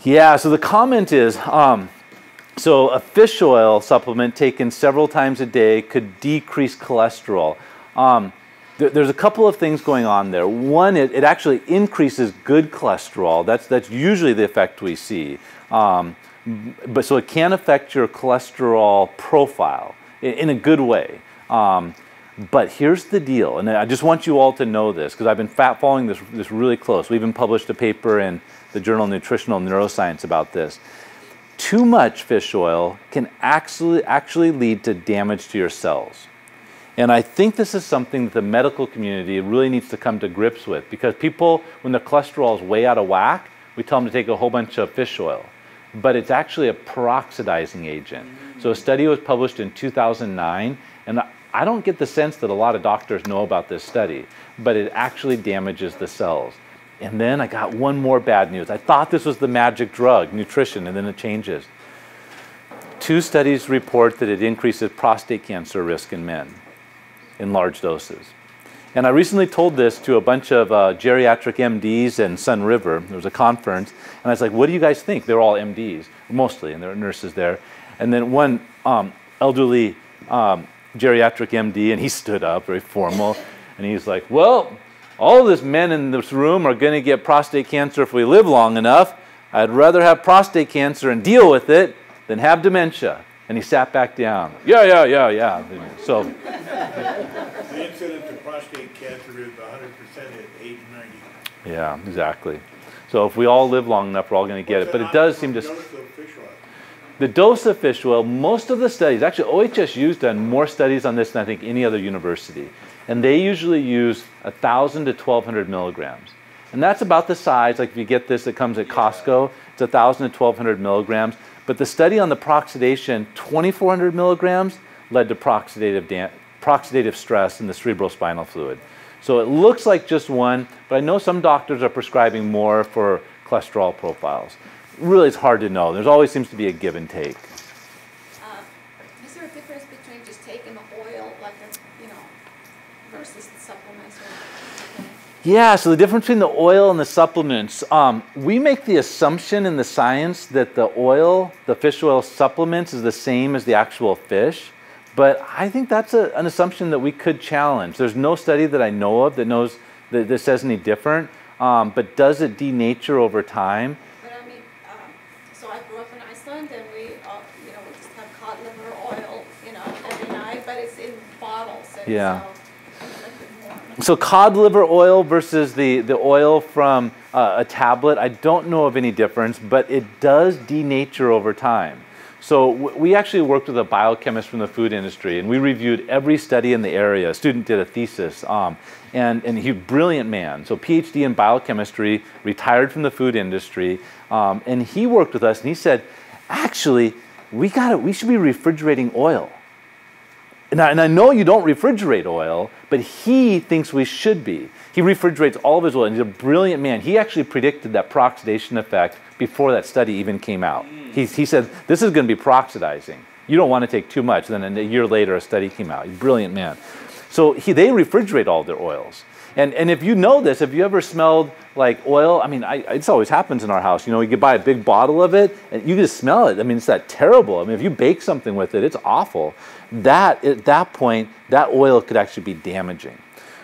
A: Yeah, so the comment is um, so a fish oil supplement taken several times a day could decrease cholesterol. Um, th- there's a couple of things going on there. One, it, it actually increases good cholesterol. That's, that's usually the effect we see. Um, but so it can affect your cholesterol profile in, in a good way. Um, but here's the deal, and I just want you all to know this because I've been following this, this really close. We even published a paper in the journal Nutritional Neuroscience about this. Too much fish oil can actually, actually lead to damage to your cells. And I think this is something that the medical community really needs to come to grips with because people, when their cholesterol is way out of whack, we tell them to take a whole bunch of fish oil. But it's actually a peroxidizing agent. So a study was published in 2009, and I don't get the sense that a lot of doctors know about this study, but it actually damages the cells. And then I got one more bad news. I thought this was the magic drug, nutrition, and then it changes. Two studies report that it increases prostate cancer risk in men in large doses. And I recently told this to a bunch of uh, geriatric MDs in Sunriver. There was a conference, and I was like, "What do you guys think?" They're all MDs, mostly, and there are nurses there. And then one um, elderly um, geriatric MD, and he stood up, very formal, and he's like, "Well, all of these men in this room are going to get prostate cancer if we live long enough. I'd rather have prostate cancer and deal with it than have dementia." And he sat back down. Yeah, yeah, yeah, yeah. So,
C: The incidence of prostate cancer is hundred percent at age ninety.
A: yeah, exactly. So if we all live long enough, we're all going to get it. But it does seem to.
C: Dose of fish oil.
A: The dose of fish oil, most of the studies, actually OHSU's done more studies on this than I think any other university. And they usually use 1,000 to 1,200 milligrams. And that's about the size, like if you get this, it comes at Costco, it's 1,000 to 1,200 milligrams. But the study on the peroxidation, 2,400 milligrams, led to peroxidative, da- peroxidative stress in the cerebrospinal fluid. So it looks like just one, but I know some doctors are prescribing more for cholesterol profiles. Really, it's hard to know. There's always seems to be a give and take.
G: Uh, Is there a difference between just taking the oil, like a, you know, versus the supplements or? okay.
A: Yeah, so the difference between the oil and the supplements, um, we make the assumption in the science that the oil, the fish oil supplements, is the same as the actual fish. But I think that's a, an assumption that we could challenge. There's no study that I know of that knows that, that says any different. Um, but does it denature over time?
G: But I mean, um, so I grew up in Iceland and we, uh, you know, we just have cod liver oil, you know, every night, but it's in bottles
A: Yeah.
G: so. it's a little bit more.
A: So cod liver oil versus the, the oil from uh, a tablet, I don't know of any difference, but it does denature over time. So we actually worked with a biochemist from the food industry, and we reviewed every study in the area. A student did a thesis, um, and, and he brilliant man. So PhD in biochemistry, retired from the food industry, um, and he worked with us, and he said, actually, we got it. We should be refrigerating oil. And I, and I know you don't refrigerate oil, but he thinks we should be. He refrigerates all of his oil, and he's a brilliant man. He actually predicted that peroxidation effect before that study even came out. He, he said, This is going to be peroxidizing. You don't want to take too much. Then a year later, a study came out. Brilliant man. So he, they refrigerate all their oils. And, and if you know this, if you ever smelled like oil, I mean, I, always happens in our house. You know, you could buy a big bottle of it and you just smell it. I mean, it's that terrible. I mean, if you bake something with it, it's awful. That, at that point, that oil could actually be damaging.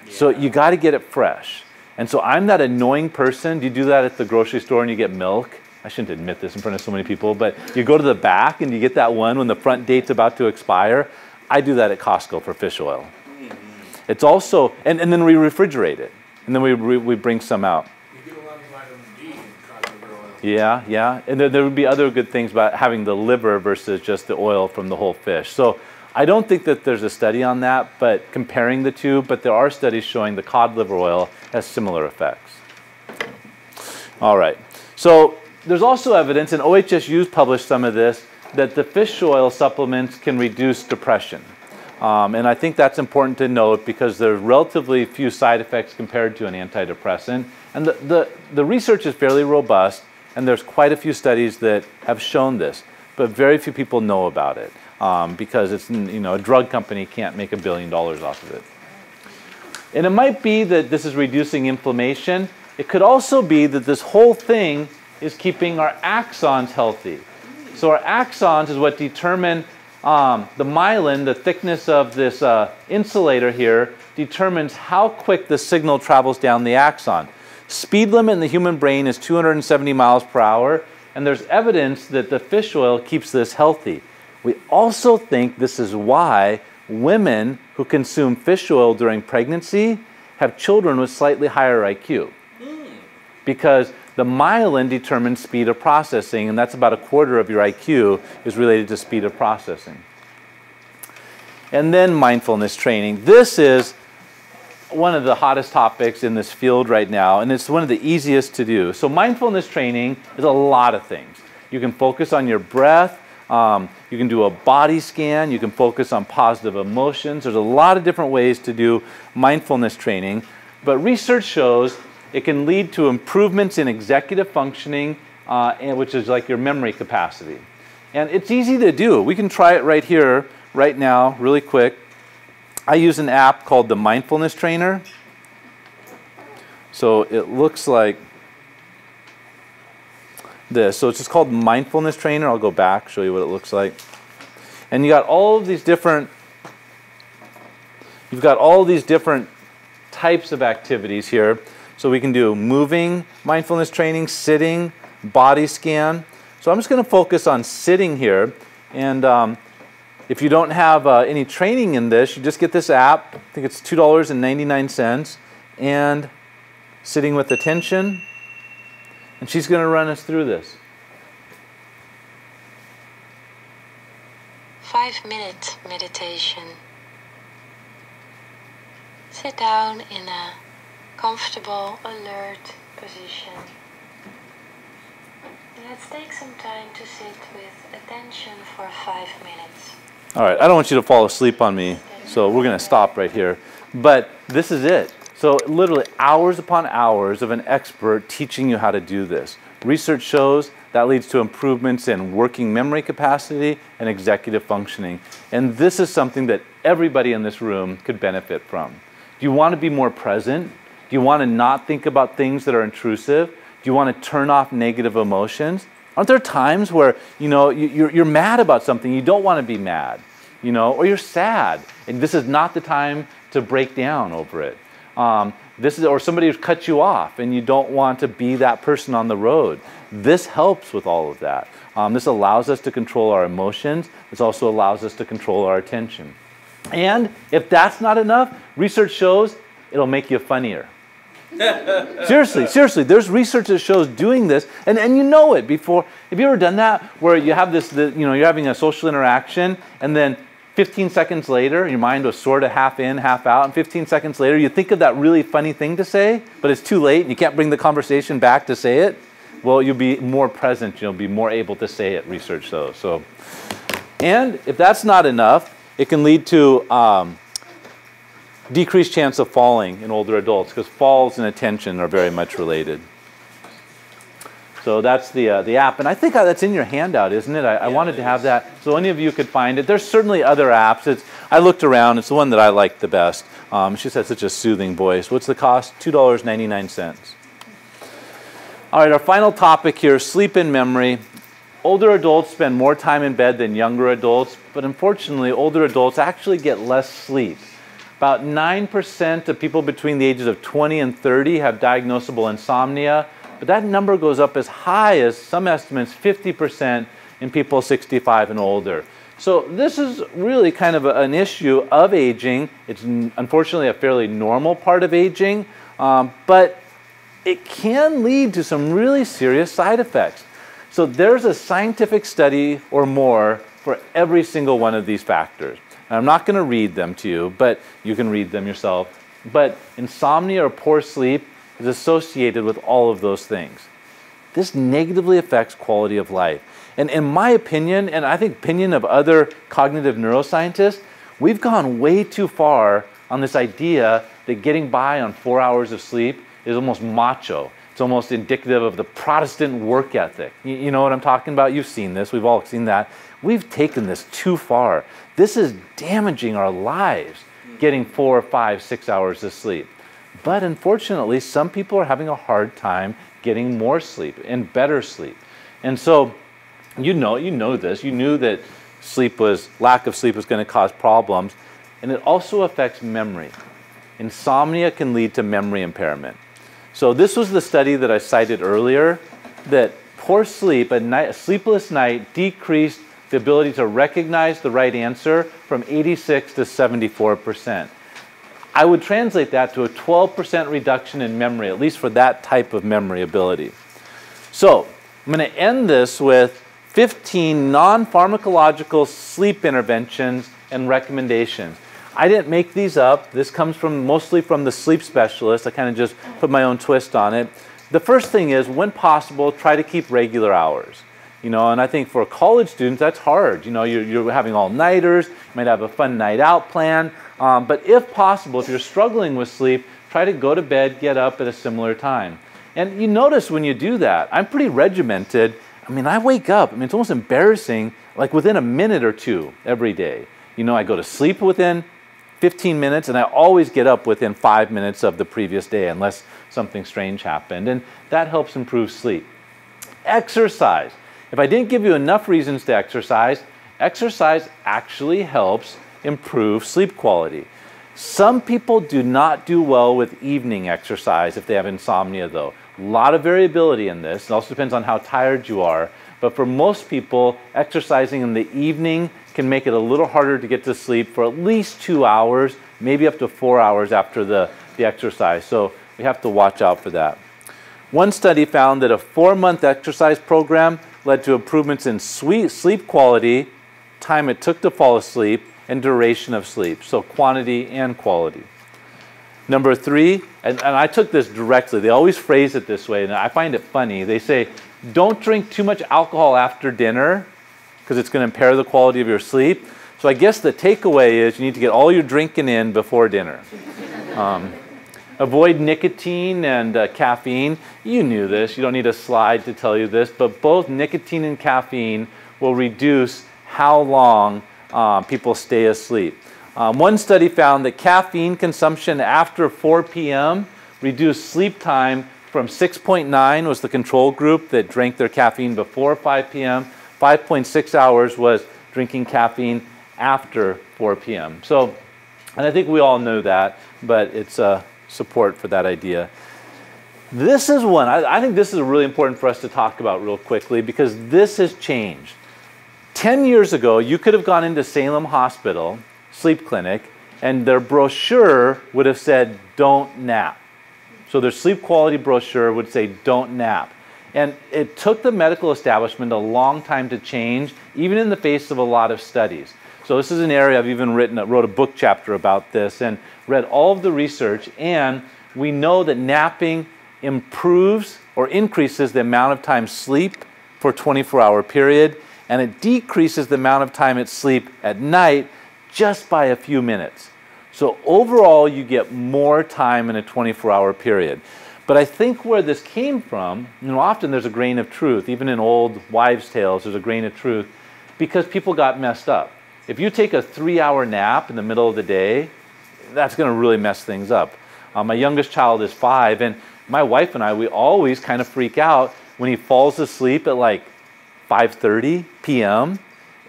A: So you got to get it fresh. And so I'm that annoying person. Do you do that at the grocery store and you get milk? I shouldn't admit this in front of so many people, but you go to the back and you get that one when the front date's about to expire. I do that at Costco for fish oil. Mm-hmm. It's also, and, and then we refrigerate it. And then we, we, we bring some out.
C: You get a lot of vitamin D in cod liver oil.
A: Yeah, yeah. And there, there would be other good things about having the liver versus just the oil from the whole fish. So I don't think that there's a study on that, but comparing the two, but there are studies showing the cod liver oil has similar effects. All right. So there's also evidence, and OHSU's published some of this, that the fish oil supplements can reduce depression. Um, and I think that's important to note because there's relatively few side effects compared to an antidepressant. And the, the, the research is fairly robust, and there's quite a few studies that have shown this, but very few people know about it um, because it's, you know, a drug company can't make a billion dollars off of it. And it might be that this is reducing inflammation. It could also be that this whole thing is keeping our axons healthy. So our axons is what determine um, the myelin, the thickness of this uh, insulator here, determines how quick the signal travels down the axon. Speed limit in the human brain is 270 miles per hour, and there's evidence that the fish oil keeps this healthy. We also think this is why women who consume fish oil during pregnancy have children with slightly higher IQ. Because the myelin determines speed of processing, and that's about a quarter of your IQ is related to speed of processing. And then mindfulness training. This is one of the hottest topics in this field right now, and it's one of the easiest to do. So, mindfulness training is a lot of things. You can focus on your breath, um, you can do a body scan, you can focus on positive emotions. There's a lot of different ways to do mindfulness training, but research shows it can lead to improvements in executive functioning, uh, and, which is like your memory capacity. And it's easy to do. We can try it right here, right now, really quick. I use an app called the Mindfulness Trainer. So it looks like this. So it's just called Mindfulness Trainer. I'll go back, show you what it looks like. And you got all of these different, you've got all of these different types of activities here. So we can do moving mindfulness training, sitting, body scan. So I'm just going to focus on sitting here. And um, if you don't have uh, any training in this, you just get this app. I think it's $2.99 and sitting with attention. And she's going to run us through this.
H: Five minute meditation. Sit down in a comfortable, alert position. Let's take some time to sit with attention for five minutes.
A: All right, I don't want you to fall asleep on me, so we're going to stop right here. But this is it. So, literally, hours upon hours of an expert teaching you how to do this. Research shows that leads to improvements in working memory capacity and executive functioning. And this is something that everybody in this room could benefit from. Do you want to be more present? Do you want to not think about things that are intrusive? Do you want to turn off negative emotions? Aren't there times where you know you're, you're mad about something you don't want to be mad, you know, or you're sad, and this is not the time to break down over it. Um, this is, or somebody cut you off, and you don't want to be that person on the road. This helps with all of that. Um, this allows us to control our emotions. This also allows us to control our attention. And if that's not enough, research shows it'll make you funnier. seriously, seriously, there's research that shows doing this, and, and you know it before. Have you ever done that where you have this, the, you know, you're having a social interaction, and then 15 seconds later, your mind was sort of half in, half out, and 15 seconds later, you think of that really funny thing to say, but it's too late, and you can't bring the conversation back to say it? Well, you'll be more present, you'll be more able to say it, research shows. So, and if that's not enough, it can lead to um, decreased chance of falling in older adults because falls and attention are very much related. So that's the, uh, the app. And I think uh, that's in your handout, isn't it? I, I wanted to have that so any of you could find it. There's certainly other apps. It's, I looked around. It's the one that I like the best. Um, she has such a soothing voice. What's the cost? $2.99. All right, our final topic here sleep and memory. Older adults spend more time in bed than younger adults, but unfortunately, older adults actually get less sleep. About 9% of people between the ages of 20 and 30 have diagnosable insomnia, but that number goes up as high as some estimates 50% in people 65 and older. So, this is really kind of an issue of aging. It's unfortunately a fairly normal part of aging, um, but it can lead to some really serious side effects. So there's a scientific study or more for every single one of these factors. And I'm not going to read them to you, but you can read them yourself. But insomnia or poor sleep is associated with all of those things. This negatively affects quality of life. And in my opinion, and I think opinion of other cognitive neuroscientists, we've gone way too far on this idea that getting by on four hours of sleep is almost macho. It's almost indicative of the Protestant work ethic. You, know what I'm talking about? You've seen this, we've all seen that. We've taken this too far. This is damaging our lives, getting four, five, six hours of sleep. But unfortunately, some people are having a hard time getting more sleep and better sleep. And so, you know, you know this. You knew that sleep was lack of sleep was going to cause problems, and it also affects memory. Insomnia can lead to memory impairment. So this was the study that I cited earlier that poor sleep, a, night, a sleepless night, decreased the ability to recognize the right answer from 86 to 74 percent. I would translate that to a 12% reduction in memory, at least for that type of memory ability. So, I'm going to end this with 15 non pharmacological sleep interventions and recommendations. I didn't make these up. This comes from mostly from the sleep specialist. I kind of just put my own twist on it. The first thing is, when possible, try to keep regular hours. You know, and I think for college students, that's hard. You know, you're, you're having all nighters, you might have a fun night out plan. Um, but if possible, if you're struggling with sleep, try to go to bed, get up at a similar time. And you notice when you do that, I'm pretty regimented. I mean, I wake up, I mean, it's almost embarrassing, like within a minute or two every day. You know, I go to sleep within 15 minutes, and I always get up within five minutes of the previous day, unless something strange happened. And that helps improve sleep. Exercise. If I didn't give you enough reasons to exercise, exercise actually helps improve sleep quality. Some people do not do well with evening exercise if they have insomnia, though. A lot of variability in this. It also depends on how tired you are. But for most people, exercising in the evening can make it a little harder to get to sleep for at least two hours, maybe up to four hours after the, the exercise. So we have to watch out for that. One study found that a four month exercise program led to improvements in sweet sleep quality, time it took to fall asleep, and duration of sleep. So quantity and quality. Number three, and, and I took this directly, they always phrase it this way, and I find it funny. They say, don't drink too much alcohol after dinner because it's going to impair the quality of your sleep. So I guess the takeaway is you need to get all your drinking in before dinner. Um, avoid nicotine and uh, caffeine. You knew this, you don't need a slide to tell you this, but both nicotine and caffeine will reduce how long uh, people stay asleep. Um, one study found that caffeine consumption after 4 p.m. reduced sleep time from 6.9 was the control group that drank their caffeine before 5 p.m. 5.6 hours was drinking caffeine after 4 p.m. So, and I think we all know that, but it's uh, support for that idea. This is one, I, I think this is really important for us to talk about real quickly because this has changed. 10 years ago, you could have gone into Salem Hospital sleep clinic, and their brochure would have said, don't nap. So their sleep quality brochure would say, don't nap. And it took the medical establishment a long time to change, even in the face of a lot of studies. So this is an area I've even written, wrote a book chapter about this and read all of the research. And we know that napping improves or increases the amount of time sleep for a 24 hour period, and it decreases the amount of time it sleep at night just by a few minutes. So overall, you get more time in a 24 hour period. But I think where this came from, you know, often there's a grain of truth, even in old wives' tales, there's a grain of truth, because people got messed up. If you take a three hour nap in the middle of the day, that's going to really mess things up. Uh, my youngest child is five, and my wife and I, we always kind of freak out when he falls asleep at like 5:30 p.m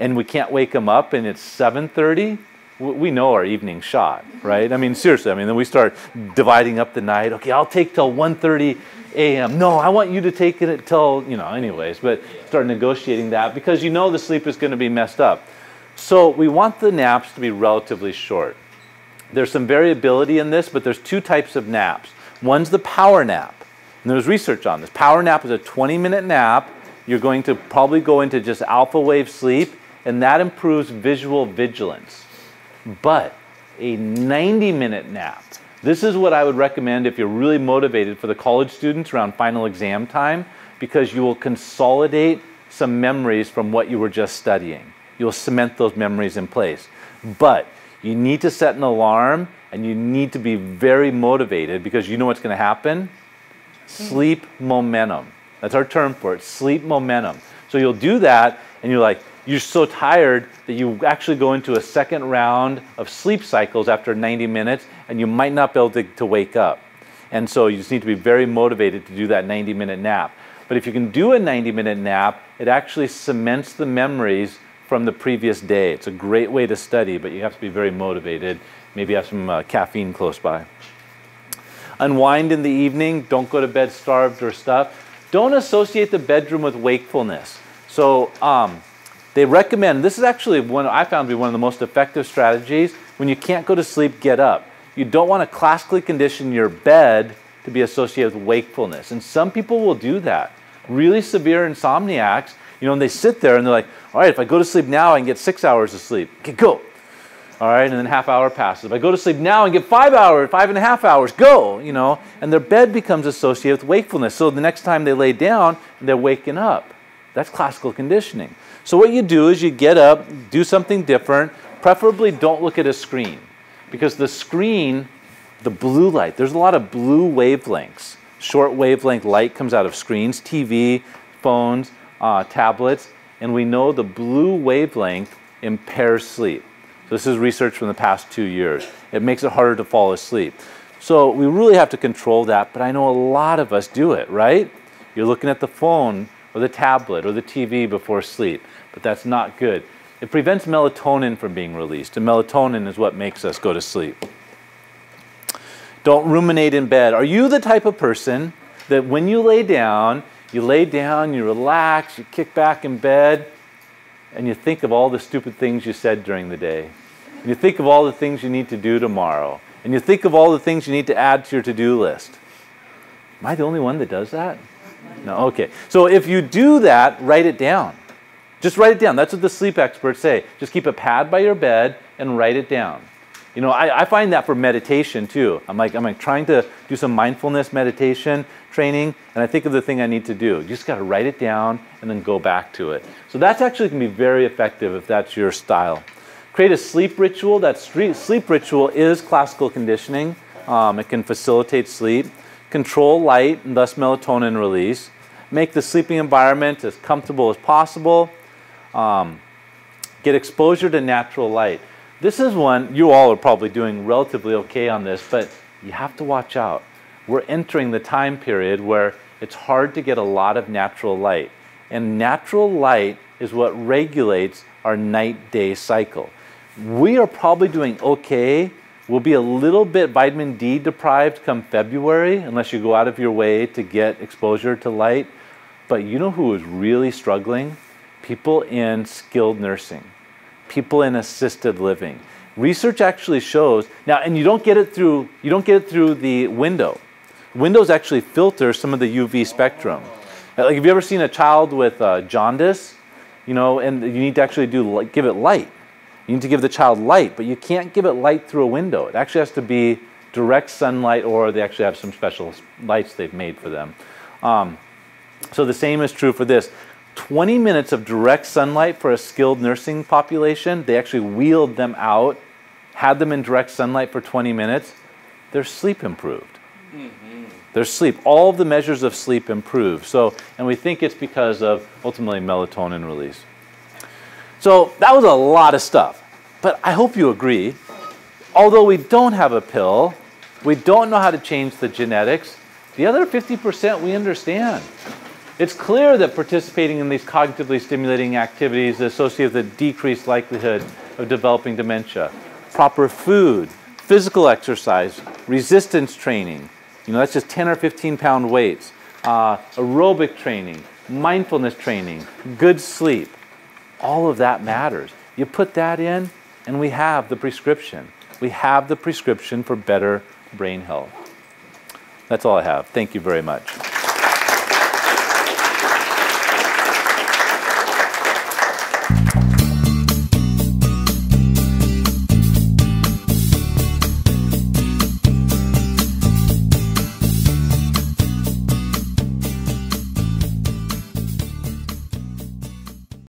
A: and we can't wake him up and it's 7.30 we know our evening shot right? I mean seriously i mean then we start dividing up the night. Okay i'll take till 1.30 a.m no i want you to take it till you know anyways but start negotiating that because you know the sleep is going to be messed up. So we want the naps to be relatively short. There's some variability in this but there's two types of naps. One's the power nap and there's research on this. Power nap is a 20 minute nap you're going to probably go into just alpha wave sleep and that improves visual vigilance. But a 90 minute nap, this is what I would recommend if you're really motivated for the college students around final exam time because you will consolidate some memories from what you were just studying. You'll cement those memories in place. But you need to set an alarm and you need to be very motivated because you know what's going to happen? Hmm. Sleep momentum. That's our term for it sleep momentum. So you'll do that and you're like, you're so tired that you actually go into a second round of sleep cycles after 90 minutes and you might not be able to, to wake up. And so you just need to be very motivated to do that 90 minute nap. But if you can do a 90 minute nap, it actually cements the memories from the previous day. It's a great way to study, but you have to be very motivated. Maybe have some uh, caffeine close by. Unwind in the evening. Don't go to bed starved or stuffed. Don't associate the bedroom with wakefulness. So, um, they recommend, this is actually one I found to be one of the most effective strategies. When you can't go to sleep, get up. You don't want to classically condition your bed to be associated with wakefulness. And some people will do that. Really severe insomniacs, you know, and they sit there and they're like, all right, if I go to sleep now, I can get six hours of sleep. Okay, go. All right, and then half hour passes. If I go to sleep now and get five hours, five and a half hours, go, you know, and their bed becomes associated with wakefulness. So the next time they lay down, they're waking up. That's classical conditioning. So what you do is you get up, do something different, preferably don't look at a screen because the screen, the blue light, there's a lot of blue wavelengths. Short wavelength light comes out of screens, TV, phones, uh, tablets, and we know the blue wavelength impairs sleep. This is research from the past two years. It makes it harder to fall asleep. So we really have to control that, but I know a lot of us do it, right? You're looking at the phone or the tablet or the TV before sleep but that's not good. It prevents melatonin from being released, and melatonin is what makes us go to sleep. Don't ruminate in bed. Are you the type of person that when you lay down, you lay down, you relax, you kick back in bed, and you think of all the stupid things you said during the day. And you think of all the things you need to do tomorrow. And you think of all the things you need to add to your to do list. Am I the only one that does that? No, okay. So if you do that, write it down. Just write it down. That's what the sleep experts say. Just keep a pad by your bed and write it down. You know, I, I find that for meditation too. I'm like, I'm like trying to do some mindfulness meditation training, and I think of the thing I need to do. You just got to write it down and then go back to it. So that's actually to be very effective if that's your style. Create a sleep ritual. That sleep ritual is classical conditioning. Um, it can facilitate sleep. Control light and thus melatonin release. Make the sleeping environment as comfortable as possible. Um, get exposure to natural light. This is one, you all are probably doing relatively okay on this, but you have to watch out. We're entering the time period where it's hard to get a lot of natural light. And natural light is what regulates our night day cycle. We are probably doing okay. We'll be a little bit vitamin D deprived come February, unless you go out of your way to get exposure to light. But you know who is really struggling? People in skilled nursing people in assisted living. Research actually shows now, and you don't get it through you don't get it through the window. Windows actually filter some of the UV spectrum. Like, have you ever seen a child with uh, jaundice? You know, and you need to actually do give it light. You need to give the child light, but you can't give it light through a window. It actually has to be direct sunlight, or they actually have some special lights they've made for them. Um, so the same is true for this. 20 minutes of direct sunlight for a skilled nursing population. They actually wheeled them out, had them in direct sunlight for 20 minutes. Their sleep improved. Mm-hmm. Their sleep, all of the measures of sleep improved. So, and we think it's because of ultimately melatonin release. So that was a lot of stuff. But I hope you agree. Although we don't have a pill, we don't know how to change the genetics, the other 50% we understand. It's clear that participating in these cognitively stimulating activities is associated with a decreased likelihood of developing dementia. Proper food, physical exercise, resistance training, you know, that's just 10 or 15 pound weights, uh, aerobic training, mindfulness training, good sleep. All of that matters. You put that in, and we have the prescription. We have the prescription for better brain health. That's all I have. Thank you very much.